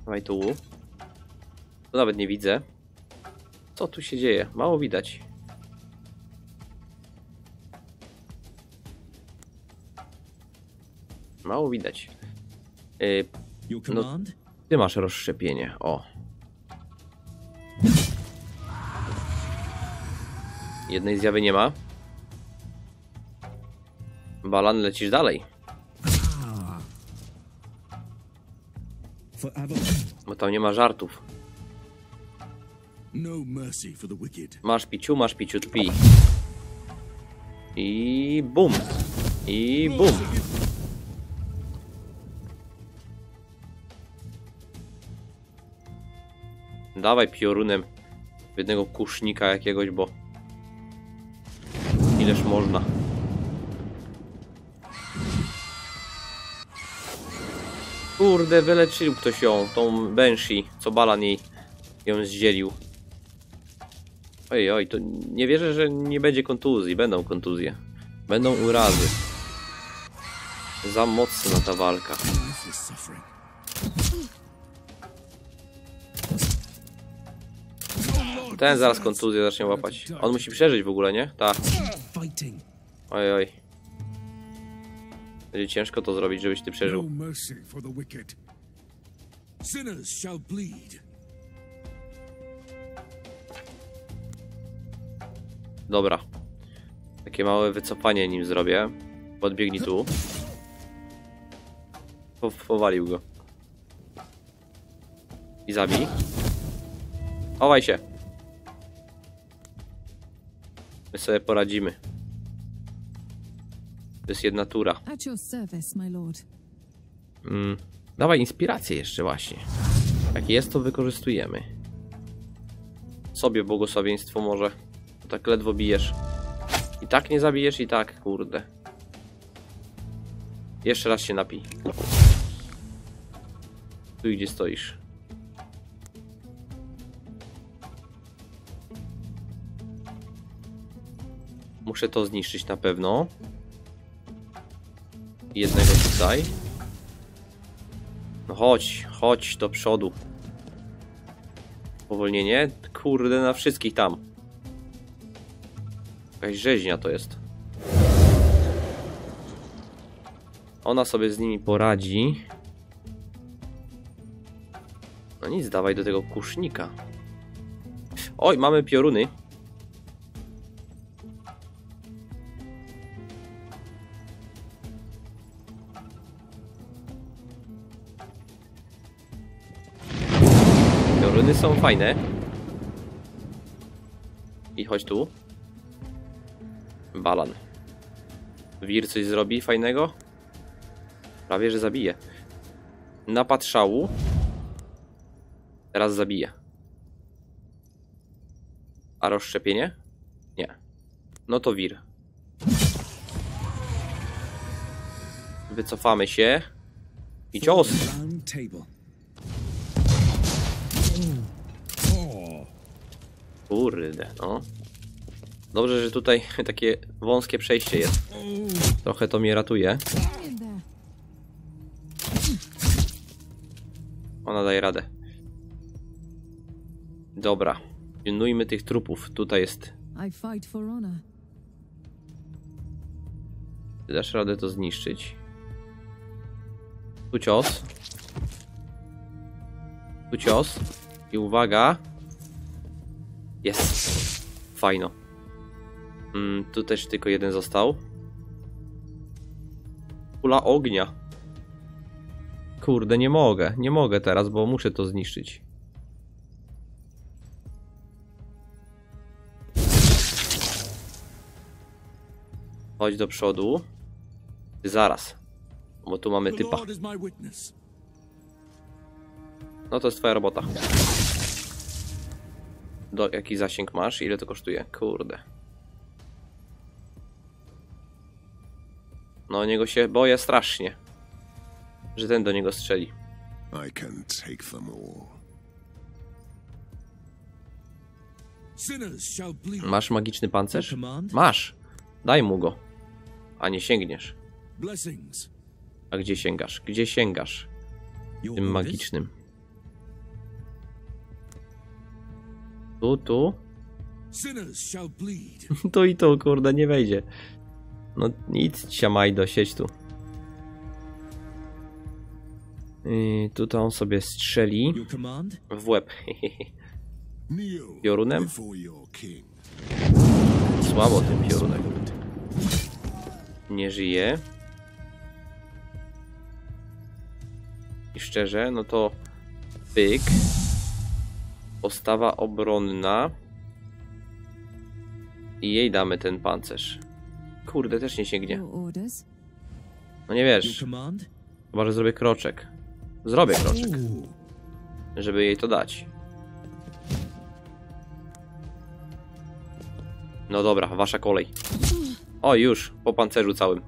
Dawaj tu. Tu nawet nie widzę. Co tu się dzieje? Mało widać. Mało widać. Yy, Your No- ty masz rozszczepienie. O. Jednej zjawy nie ma. Balan, lecisz dalej. Bo tam nie ma żartów. No. Masz piciu, masz piciu, pi. I bum. I bum. Dawaj piorunem jednego kusznika jakiegoś, bo ileż można. Kurde, wyleczył ktoś ją, tą Banshee, co Balan jej ją zdzielił. Oj, oj, to nie wierzę, że nie będzie kontuzji. Będą kontuzje. Będą urazy. Za mocna ta walka. Ten zaraz kontuzję zacznie łapać. On musi przeżyć w ogóle, nie? Tak. Oj, oj. Będzie ciężko to zrobić, żebyś ty No przeżył. bleed. Dobra. Takie małe wycofanie nim zrobię. Podbiegnij tu. Po- Powalił go. I zabij. Chowaj się. My sobie poradzimy. To jest jedna tura. At your service, my lord. Mm. Dawaj inspirację jeszcze właśnie. Jak jest, to wykorzystujemy. Sobie błogosławieństwo może. Tak ledwo bijesz. I tak nie zabijesz, i tak, kurde. Jeszcze raz się napij. Tu gdzie stoisz. Muszę to zniszczyć na pewno. Jednego tutaj. No chodź, chodź do przodu. Powolnienie? Kurde, na wszystkich tam. Jakaś rzeźnia to jest. Ona sobie z nimi poradzi. No nic, dawaj do tego kusznika. Oj, mamy pioruny. Są fajne. I chodź tu. Balan. Wir coś zrobi fajnego? Prawie, że zabije. Napad szału. Teraz zabije. A rozszczepienie? Nie. No to wir. Wycofamy się. I cios. Kurde, no. Dobrze, że tutaj takie wąskie przejście jest. Trochę to mnie ratuje. Ona daje radę. Dobra. Pilnujmy tych trupów. Tutaj jest. Ty dasz radę to zniszczyć. Tu cios. Tu cios. I uwaga. Jest. Fajno. Mm, tu też tylko jeden został. Kula ognia. Kurde, nie mogę. Nie mogę teraz, bo muszę to zniszczyć. Chodź do przodu. Zaraz. Bo tu mamy typa. No to jest twoja robota. Do, jaki zasięg masz? Ile to kosztuje? Kurde. No o niego się boję strasznie. Że ten do niego strzeli. I can take them all. Masz magiczny pancerz? Masz. Daj mu go. A nie sięgniesz. A gdzie sięgasz? Gdzie sięgasz? Tym magicznym. Tu, tu. Tu i tu, kurde, nie wejdzie. No nic, siamajdo, siedź tu. I tutaj on sobie strzeli w łeb. Piorunem? Słabo tym piorunem. Nie żyje. I szczerze, no to pyk. Postawa obronna. I jej damy ten pancerz. Kurde, też nie sięgnie. Orders. No nie wiesz, chyba że zrobię kroczek. Zrobię kroczek, żeby jej to dać. No dobra, wasza kolej. O, już, po pancerzu całym.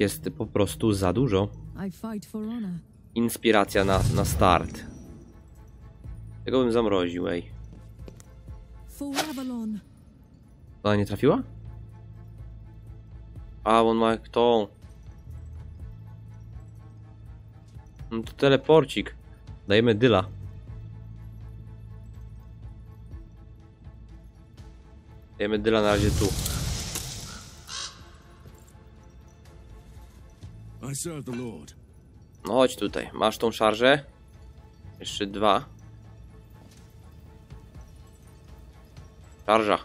Ich jest po prostu za dużo. Inspiracja na, na start. Tego bym zamroził, ej. Ona nie trafiła? A, on ma tą. No to teleporcik. Dajemy dyla. Dajemy dyla na razie tu. No chodź tutaj. Masz tą szarżę? Jeszcze dwa. Szarża.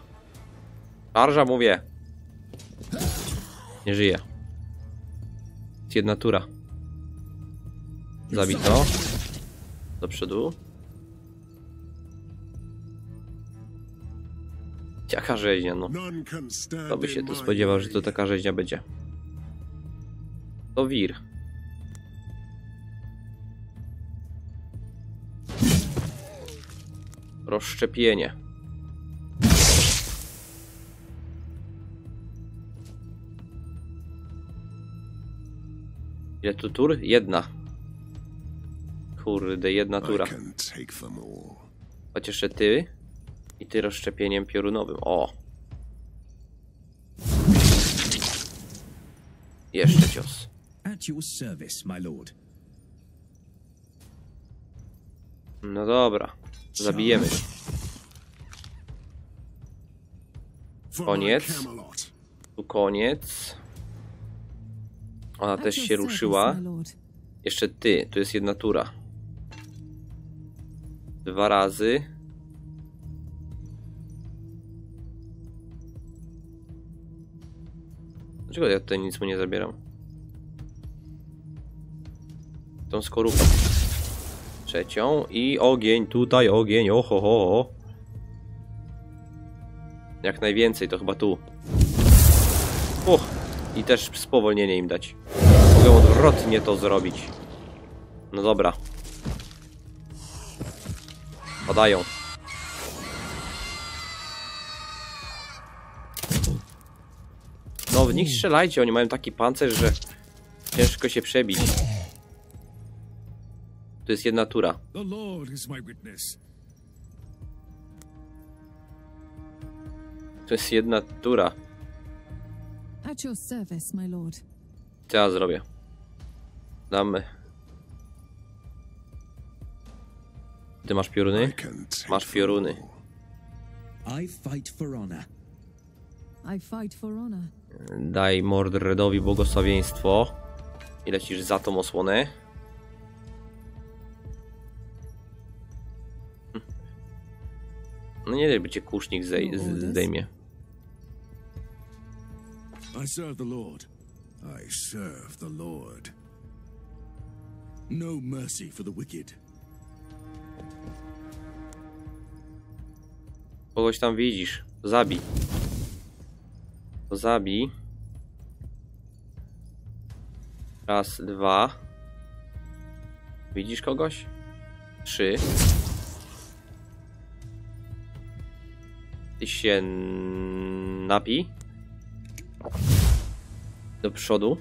Szarża mówię. Nie żyje. Jest jedna tura. Zabito. Do przodu. Jaka rzeźnia, no. Kto by się tu spodziewał, że to taka rzeźnia będzie. To wir. Rozszczepienie. Ile tu tur? Jedna. Kurde, jedna tura. Chociaż jeszcze ty i ty rozszczepieniem piorunowym. O! Jeszcze cios at your service, my lord. No dobra, zabijemy. Koniec. Tu koniec. Ona też się ruszyła. Jeszcze ty, to jest jedna tura. Dwa razy. Dlaczego ja tutaj nic mu nie zabieram? Tą skorupę. Trzecią i ogień, tutaj ogień, oho, ho. Jak najwięcej, to chyba tu. Uch, i też spowolnienie im dać. Mogę odwrotnie to zrobić. No dobra. Padają. No w nich strzelajcie, oni mają taki pancerz, że ciężko się przebić. To jest jedna tura. To jest jedna tura. At your service, my lord. Co ja zrobię? Damy. Ty masz pioruny? Masz pioruny. I fight for honor. I fight for honor. Daj Mordredowi błogosławieństwo. I lecisz za tą osłonę. No nie żeby cię kusznik zdej- z- zdejmie. I serve the Lord. I serve the Lord. No mercy for the wicked. Kogoś tam widzisz. Zabij. Zabij. Raz, dwa. Widzisz kogoś? Trzy. Się n- napij. Do przodu.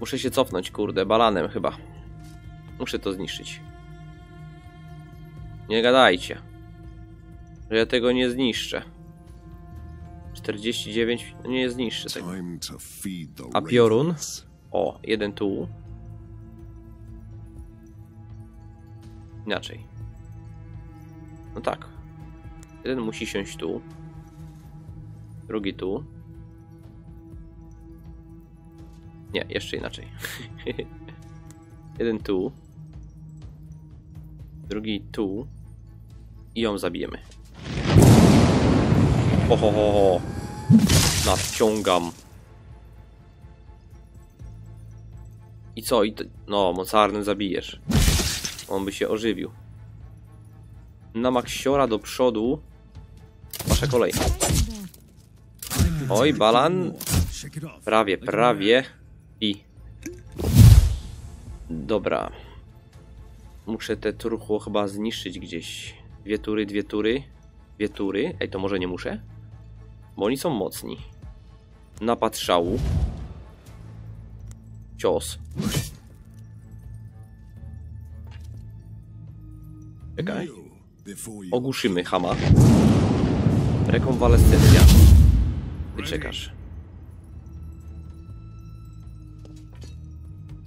Muszę się cofnąć, kurde, balanem chyba. Muszę to zniszczyć. Nie gadajcie że ja tego nie zniszczę. 49, no nie zniszczę tego. A piorun? O, jeden tu. Inaczej. No tak. Jeden musi siąść tu. Drugi tu. Nie, jeszcze inaczej. jeden tu. Drugi tu. I ją zabijemy. Ho, ho, ho, ho. Nadciągam. I co? I to... No, mocarnym zabijesz. On by się ożywił. Na maksiora do przodu. Wasza kolej. Oj, balan. Prawie, prawie. I. Dobra. Muszę te truchło chyba zniszczyć gdzieś. Dwie tury, dwie tury. Dwie tury. Ej, to może nie muszę? Bo oni są mocni. Napad szału. Cios. Czekaj. Ogłuszymy Hama. Rekonwalescencja. Ty czekasz.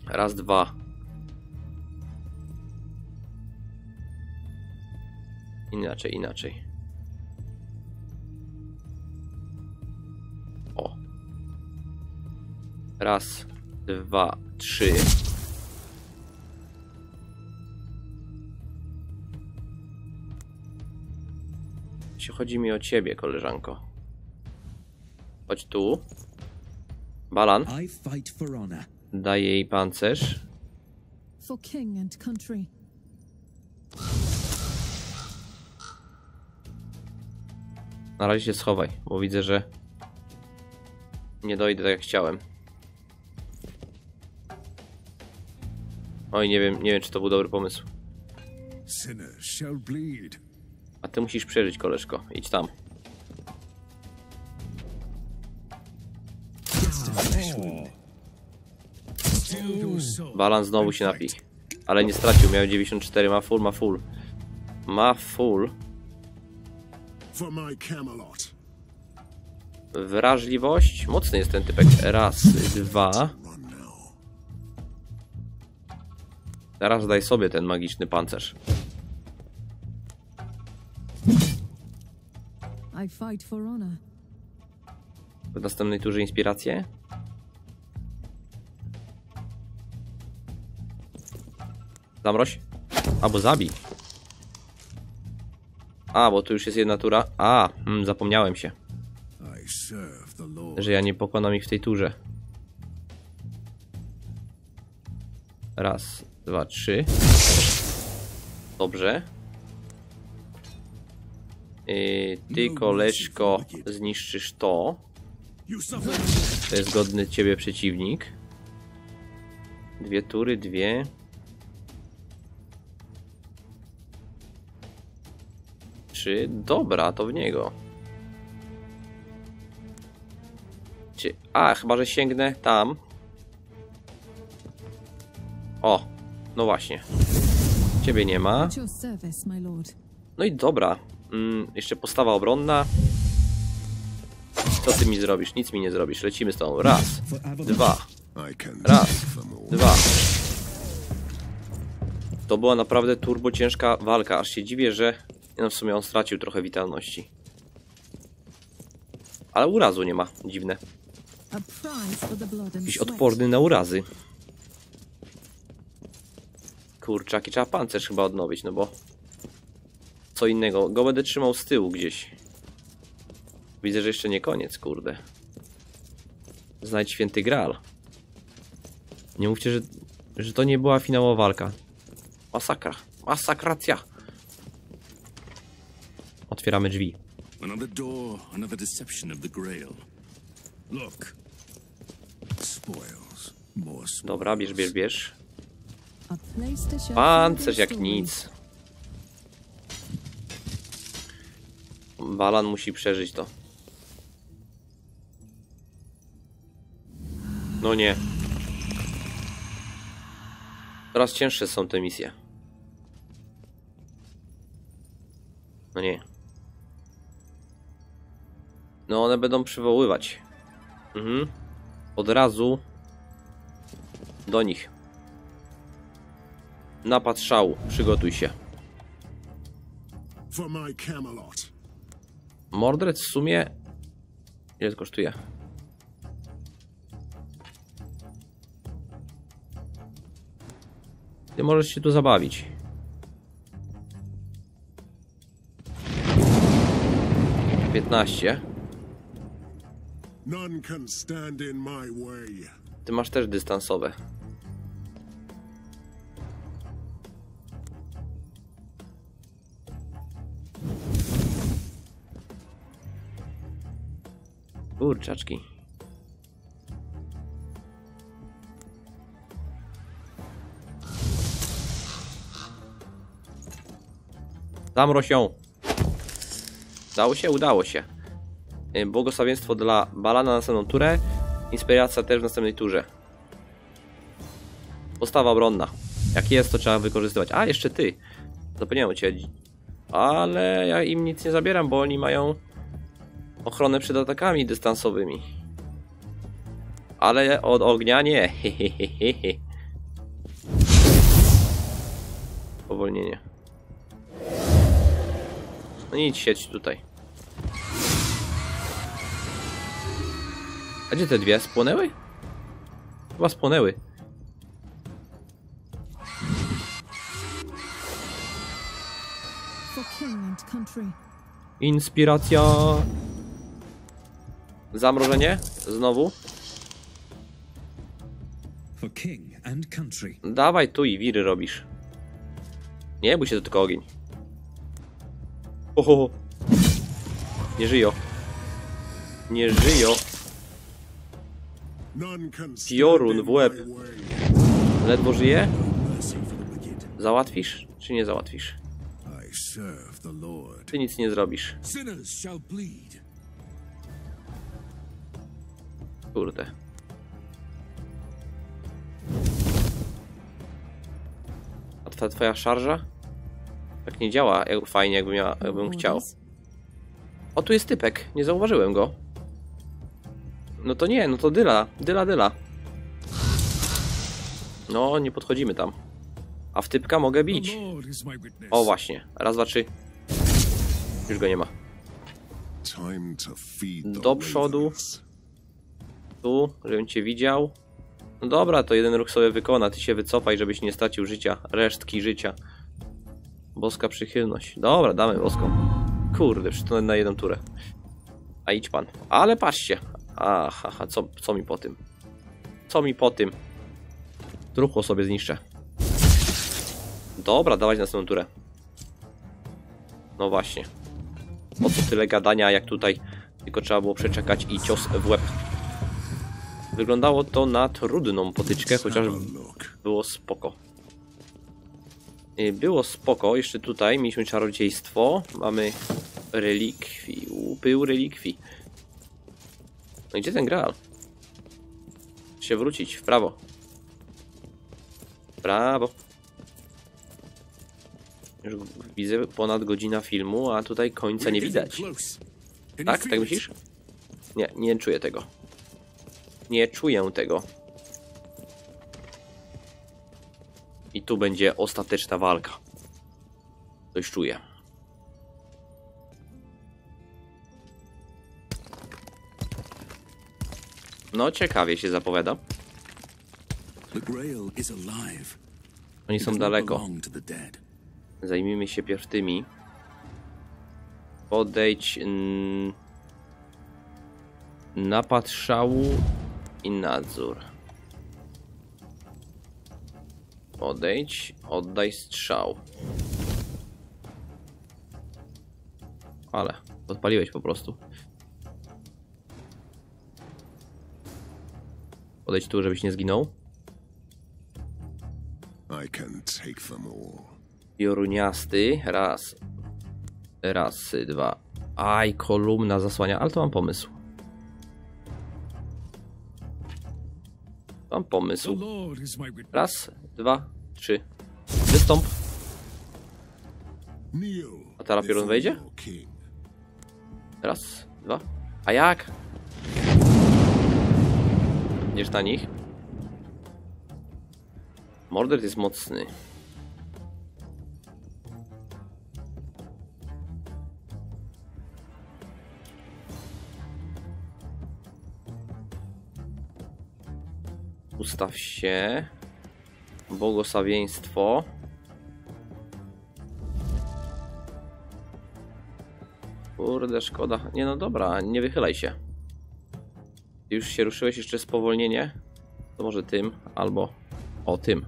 Raz, dwa. Inaczej, inaczej. O. Raz, dwa, trzy. Chodzi mi o ciebie, koleżanko. Chodź tu. Balan, daj jej pancerz. For king and country. Na razie się schowaj, bo widzę, że nie dojdę tak jak chciałem. Oj, nie wiem, nie wiem, czy to był dobry pomysł. Sinners shall bleed. A ty musisz przeżyć, koleżko. Idź tam. Balan znowu się napi. Ale nie stracił, miał 94, ma full, ma full. Ma full. Wrażliwość. Mocny jest ten typek. Raz, dwa. Teraz daj sobie ten magiczny pancerz. W następnej turze inspirację. Zamroź. Albo zabij. A, bo tu już jest jedna tura. A, mm, zapomniałem się. Że ja nie pokonam ich w tej turze. Raz, dwa, trzy. Dobrze. Yy, ty, koleżko, zniszczysz to. To jest godny ciebie przeciwnik. Dwie tury, dwie. Dobra, to w niego. Czy... A, chyba, że sięgnę tam. O, no właśnie. Ciebie nie ma. No i dobra. Mm, jeszcze postawa obronna. Co ty mi zrobisz? Nic mi nie zrobisz. Lecimy z tą. Raz, dwa, Raz, dwa. To była naprawdę turbo ciężka walka. Aż się dziwię, że no w sumie on stracił trochę witalności. Ale urazu nie ma. Dziwne. Jakiś odporny na urazy. Kurczaki, trzeba pancerz chyba odnowić, no bo... Co innego. Go będę trzymał z tyłu gdzieś. Widzę, że jeszcze nie koniec, kurde. Znajdź święty Graal. Nie mówcie, że, że to nie była finałowa walka. Masakra. Masakracja. Otwieramy drzwi. Another door, another deception of the Grail. Look. Spoils. More spoils. Dobra, bierz, bierz, bierz. Pancerz jak nic. Balan musi przeżyć to. No nie. Coraz cięższe są te misje. No nie. No one będą przywoływać. Mhm. Od razu do nich. Napad szału. Przygotuj się. Mordred w sumie... Ile to kosztuje? Ty możesz się tu zabawić. Piętnaście. None can stand in my way. Ty masz też dystansowe. Kurczaczki. Zamroź ją. Udało się? Udało się. Y, Błogosławieństwo dla Balana na następną turę. Inspiracja też w następnej turze. Postawa obronna. Jak jest, to trzeba wykorzystywać. A, jeszcze ty. Zapomniałem ciebie. Ale ja im nic nie zabieram, bo oni mają ochronę przed atakami dystansowymi. Ale od ognia nie. Powolnienie. No nic, siedź tutaj. A gdzie te dwie? Spłonęły? Chyba spłonęły. Inspiracja. Zamrożenie? Znowu? For king and country. Dawaj tu i wiry robisz. Nie bój się, to tylko ogień. Oho. Nie żyją. Nie żyją. Piorun w łeb. Ledwo żyje? Załatwisz? Czy nie załatwisz? Ty nic nie zrobisz. Kurde. A ta twoja szarża? Tak nie działa fajnie, jakbym, ja, jakbym chciał. O, tu jest typek. Nie zauważyłem go. No to nie, no to dyla. Dyla, dyla. No, nie podchodzimy tam. A w typka mogę bić. O, właśnie. Raz, dwa, trzy. Już go nie ma. Do przodu. Tu, żebym cię widział. No dobra, to jeden ruch sobie wykona. Ty się wycofaj, żebyś nie stracił życia. Resztki życia. Boska przychylność. Dobra, damy boską. Kurde, to na jedną turę. A idź pan. Ale patrzcie. Aha, ha, co, co mi po tym? Co mi po tym? Truchło sobie zniszczę. Dobra, dawać następną turę. No właśnie. Po co tyle gadania, jak tutaj tylko trzeba było przeczekać i cios w łeb. Wyglądało to na trudną potyczkę, chociaż było spoko. Y, Było spoko, jeszcze tutaj mieliśmy czarodziejstwo, mamy relikwii, upył relikwii. No gdzie ten graal? Się wrócić, w prawo. W prawo. Już widzę ponad godzina filmu, a tutaj końca nie widać. Tak? Tak myślisz? Nie, nie czuję tego. Nie czuję tego. I tu będzie ostateczna walka. Coś czuję. No, ciekawie się zapowiada. Oni są daleko. Zajmijmy się pierw tymi. Podejdź mm, napad szału i nadzór. Podejdź, oddaj strzał. Ale, odpaliłeś po prostu. Podejdź tu, żebyś nie zginął. I can take them all. Pioruniasty. Raz. Raz, dwa. Aj, kolumna zasłania, ale to mam pomysł. Mam pomysł. Raz, dwa, trzy. Wystąp. A teraz piorun wejdzie? Raz, dwa. A jak? Idziesz na nich? Mordred jest mocny. Ustaw się. Błogosławieństwo. Kurde, szkoda. Nie no dobra, nie wychylaj się. Już się ruszyłeś jeszcze spowolnienie? To może tym, albo o tym.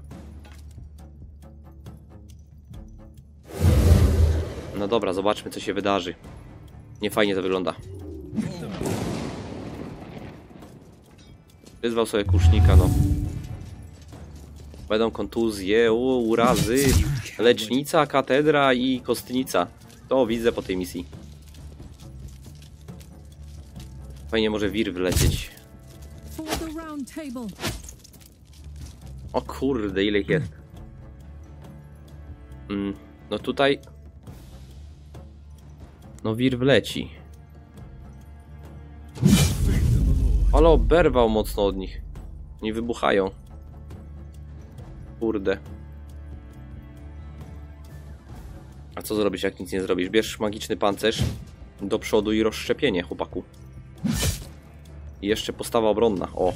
No dobra, zobaczmy co się wydarzy. Nie fajnie to wygląda. Wyzwał sobie kusznika, no. Będą kontuzje, urazy, lecznica, katedra i kostnica. To widzę po tej misji. Fajnie może wir wlecieć. O kurde, ile ich jest. Mm, no tutaj... No wir wleci. Ale oberwał mocno od nich. Nie wybuchają. Kurde. A co zrobić, jak nic nie zrobisz? Bierz magiczny pancerz do przodu i rozszczepienie, chłopaku. I jeszcze postawa obronna. O,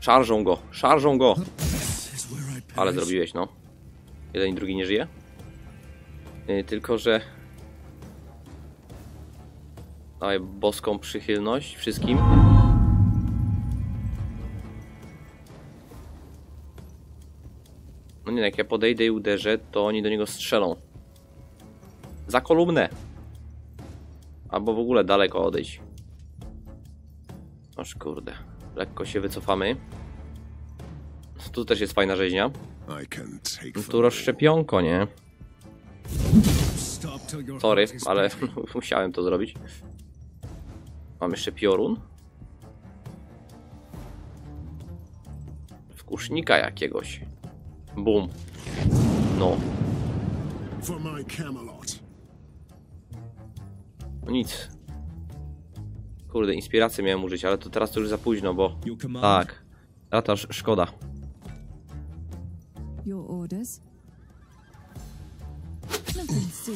szarżą go, szarżą go. Ale zrobiłeś, no. Jeden i drugi nie żyje. Yy, tylko, że... Dawaj boską przychylność wszystkim. No nie, jak ja podejdę i uderzę, to oni do niego strzelą. Za kolumnę! Albo w ogóle daleko odejść. Oż kurde. Lekko się wycofamy. Tu też jest fajna rzeźnia. No Tu rozszczepionko, nie? Sorry, ale musiałem to zrobić. Mam jeszcze piorun. Wkusznika jakiegoś. Bum. No. No nic. Kurde, inspirację miałem użyć, ale to teraz to już za późno, bo... Tak. Lata sz- szkoda.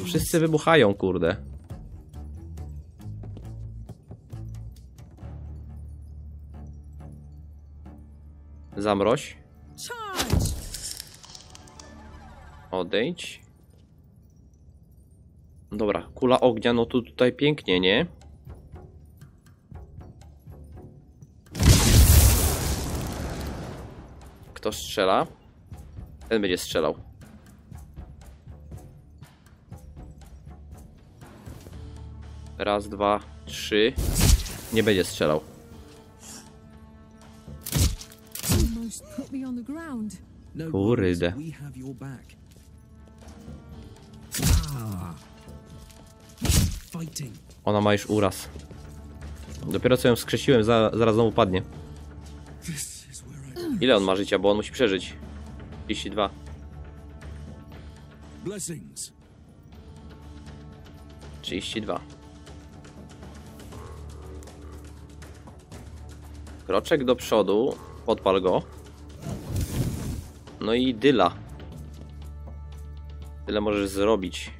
Wszyscy wybuchają, kurde. Zamroź. Odejdź. Dobra, kula ognia, no tu tutaj pięknie, nie? Kto strzela? Ten będzie strzelał. Raz, dwa, trzy. Nie będzie strzelał. No Kurde. Ona ma już uraz. Dopiero co ją wskrzesiłem, za, zaraz znowu padnie. Ile on ma życia, bo on musi przeżyć? 32. blessings. 32. Kroczek do przodu, podpal go. No i dyla. Tyle możesz zrobić.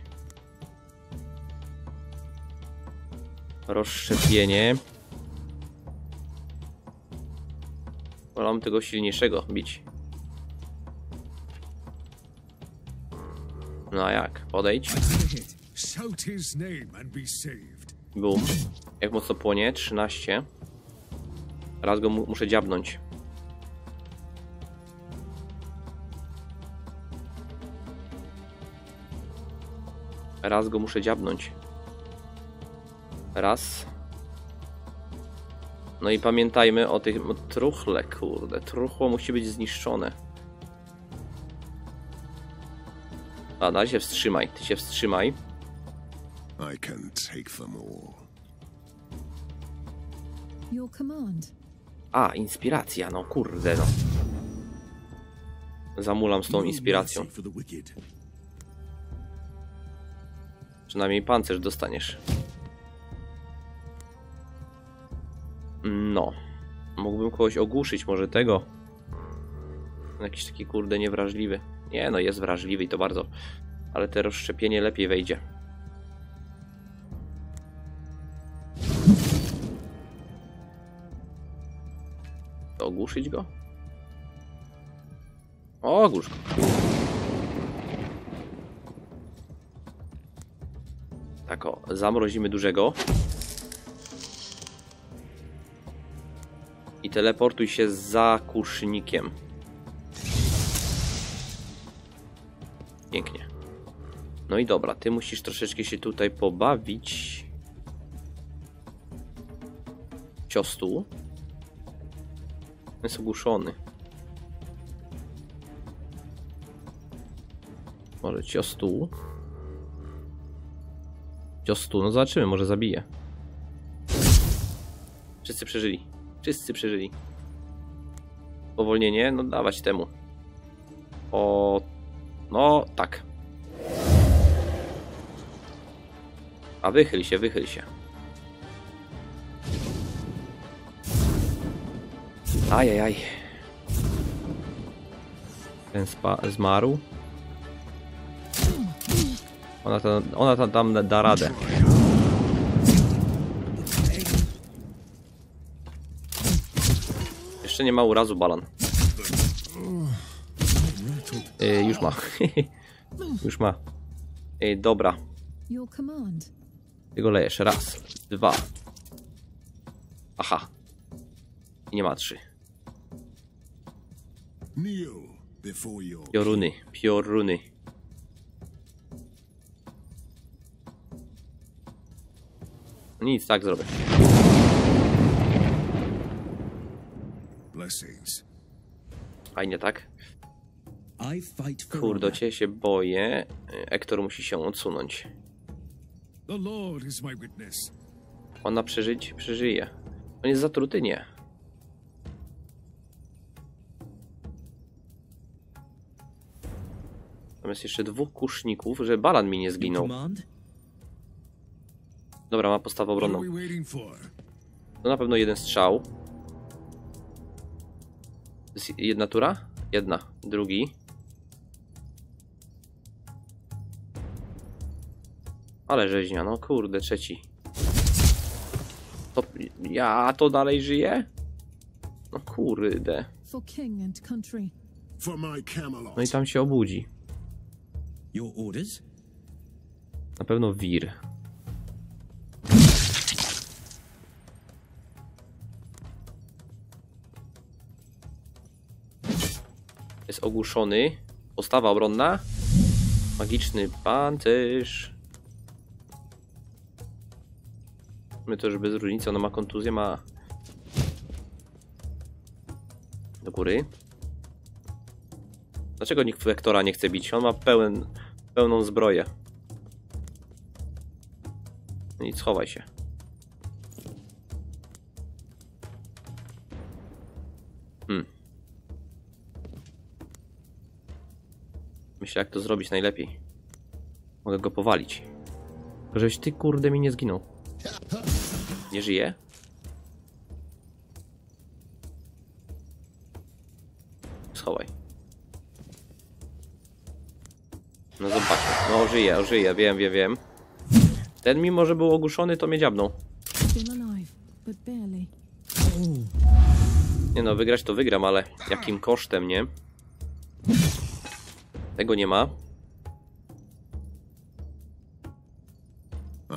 Rozszczepienie. Wolę tego silniejszego bić. No a jak? Podejdź. Bum. Jak mocno płonie? 13. Raz go mu muszę dziabnąć. Raz go muszę dziabnąć. Raz. No i pamiętajmy o tym o truchle, kurde. Truchło musi być zniszczone. A, na się wstrzymaj. Ty się wstrzymaj. I can take them all. Your command. A, inspiracja, no kurde no. Zamulam z tą inspiracją. Przynajmniej pancerz dostaniesz. No. Mógłbym kogoś ogłuszyć, może tego. Jakiś taki kurde niewrażliwy. Nie no, jest wrażliwy i to bardzo. Ale te rozszczepienie lepiej wejdzie. Ogłuszyć go? O, ogłusz go. Tak o, zamrozimy dużego. Teleportuj się za kusznikiem. Pięknie. No i dobra, ty musisz troszeczkę się tutaj pobawić. Ciostu. Jest ogłuszony. Może ciostu. Ciostu, no zobaczymy, może zabije. Wszyscy przeżyli. Wszyscy przeżyli. Powolnienie, no dawać temu. O. No, tak. A wychyl się, wychyl się. Ajajaj. Ten spa zmarł. Ona, to, ona to tam da radę. Jeszcze nie ma urazu balan. Yy, już ma. już ma. Yy, dobra. Ty go lejesz. Raz, dwa. Aha. I nie ma trzy. Pioruny, pioruny. Nic, tak zrobię. Blessings. Fajnie, tak? Honor. cię się boję. Ektor musi się odsunąć. Ona przeżyć, przeżyje. On jest zatruty, nie. Tam jest jeszcze dwóch kuszników, że balan mi nie zginął. Dobra, ma postawę obronną. To na pewno jeden strzał. To jest jedna tura? Jedna. Drugi. Ale rzeźnia, no kurde, trzeci. To ja to dalej żyję? No kurde. No i tam się obudzi. Na pewno wir. Jest ogłuszony. Postawa obronna. Magiczny pancerz. My to już bez różnicy, ona ma kontuzję, ma... Do góry. Dlaczego nikt Wektora nie chce bić? On ma pełen, pełną zbroję. No nic, schowaj się. Myślę, jak to zrobić najlepiej. Mogę go powalić. Tylko żebyś ty, kurde, mi nie zginął. Nie żyje? Schowaj. No zobaczmy. No żyje, żyje, wiem, wiem, wiem. Ten mimo, że był ogłuszony, to mnie dziabnął. Nie no, wygrać to wygram, ale jakim kosztem, nie? Tego nie ma.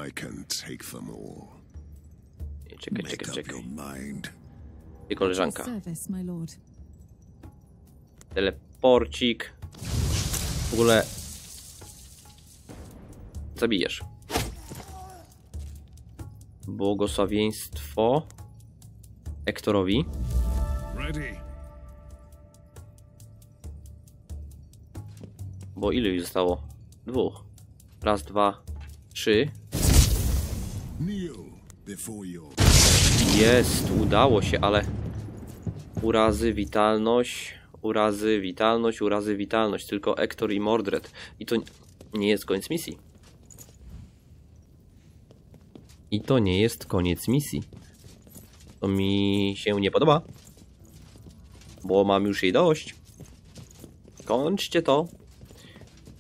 I can take them all. Czekaj, Make czekaj, up czekaj. your mind. Ty koleżanka. Teleporcik. W ogóle... Zabijesz. Błogosławieństwo Ektorowi. Ready. Bo ile już zostało? Dwóch. Raz, dwa, trzy. Jest, udało się, ale urazy, witalność, urazy, witalność, urazy, witalność. Tylko Ektor i Mordred. I to nie jest koniec misji. I to nie jest koniec misji. To mi się nie podoba. Bo mam już jej dość. Kończcie to.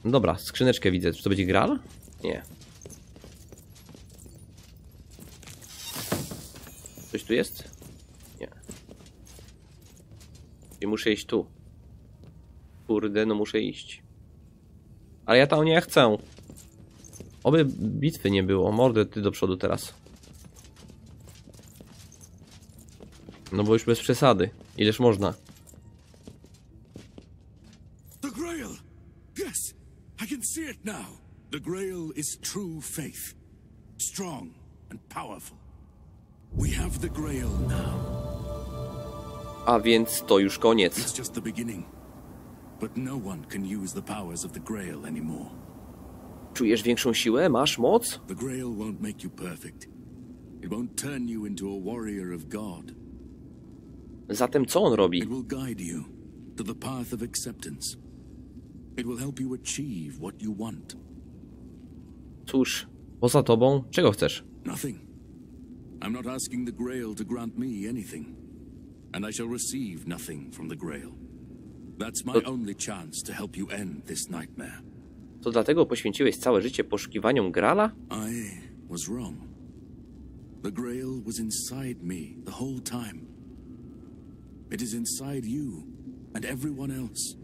Dobra, skrzyneczkę widzę. Czy to będzie gral? Nie. Coś tu jest? Nie. I muszę iść tu. Kurde, no muszę iść. Ale ja tam nie chcę. Oby bitwy nie było. Mordę ty do przodu teraz. No bo już bez przesady. Ileż można. The Grail is true faith, strong and powerful. We have the Grail now. A więc to już koniec. It's just the beginning. But no one can use the powers of the Grail anymore. Czujesz większą siłę? Masz moc? The Grail won't make you perfect. It won't turn you into a warrior of God. Zatem co on robi? It will guide you to the path of acceptance. It will help you achieve what you want. Cóż, poza tobą, czego chcesz? Nothing. I'm not asking the Grail to grant me anything. And I shall receive nothing from the Grail. That's my only chance to help you end this nightmare. To dlatego poświęciłeś całe życie poszukiwaniom Grala? I was wrong. The Grail was inside me the whole time. It is inside you and everyone else.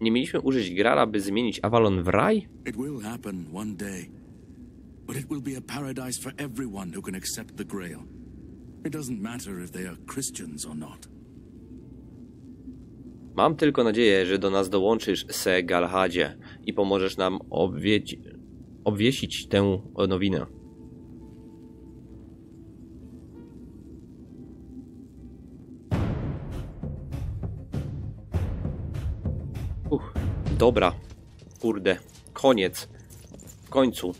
Nie mieliśmy użyć Grala, by zmienić Avalon w raj? It will happen one day. But it will be a paradise for everyone who can accept the Grail. It doesn't matter if they are Christians or not. Mam tylko nadzieję, że do nas dołączysz, Se Galhadzie, i pomożesz nam obwieć, obwiesić tę nowinę. Dobra. Kurde, koniec. W końcu.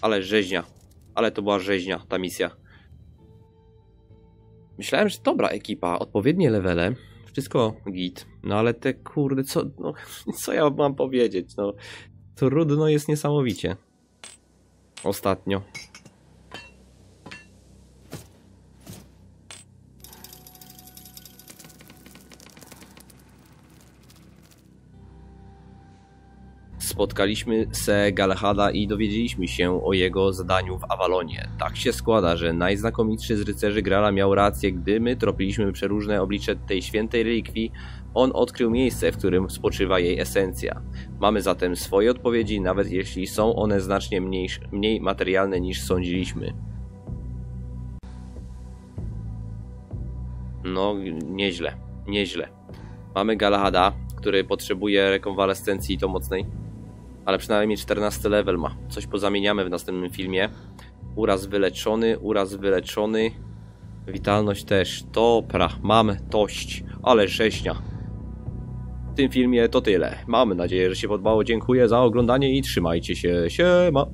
Ale rzeźnia. Ale to była rzeźnia, ta misja. Myślałem, że dobra ekipa, odpowiednie levele, wszystko git, no ale te kurde, co, no, co ja mam powiedzieć, no, trudno jest niesamowicie. Ostatnio. Spotkaliśmy Se Galahada i dowiedzieliśmy się o jego zadaniu w Avalonie. Tak się składa, że najznakomitszy z rycerzy Grala miał rację, gdy my tropiliśmy przeróżne oblicze tej świętej relikwii, on odkrył miejsce, w którym spoczywa jej esencja. Mamy zatem swoje odpowiedzi, nawet jeśli są one znacznie mniej, mniej materialne niż sądziliśmy. No, nieźle, nieźle. Mamy Galahada, który potrzebuje rekonwalescencji i to mocnej. Ale przynajmniej 14 level ma. Coś pozamieniamy w następnym filmie. Uraz wyleczony, uraz wyleczony. Witalność też. Dobra, mamy tość. Ale rzeźnia. W tym filmie to tyle. Mamy nadzieję, że się podobało. Dziękuję za oglądanie i trzymajcie się. Siema.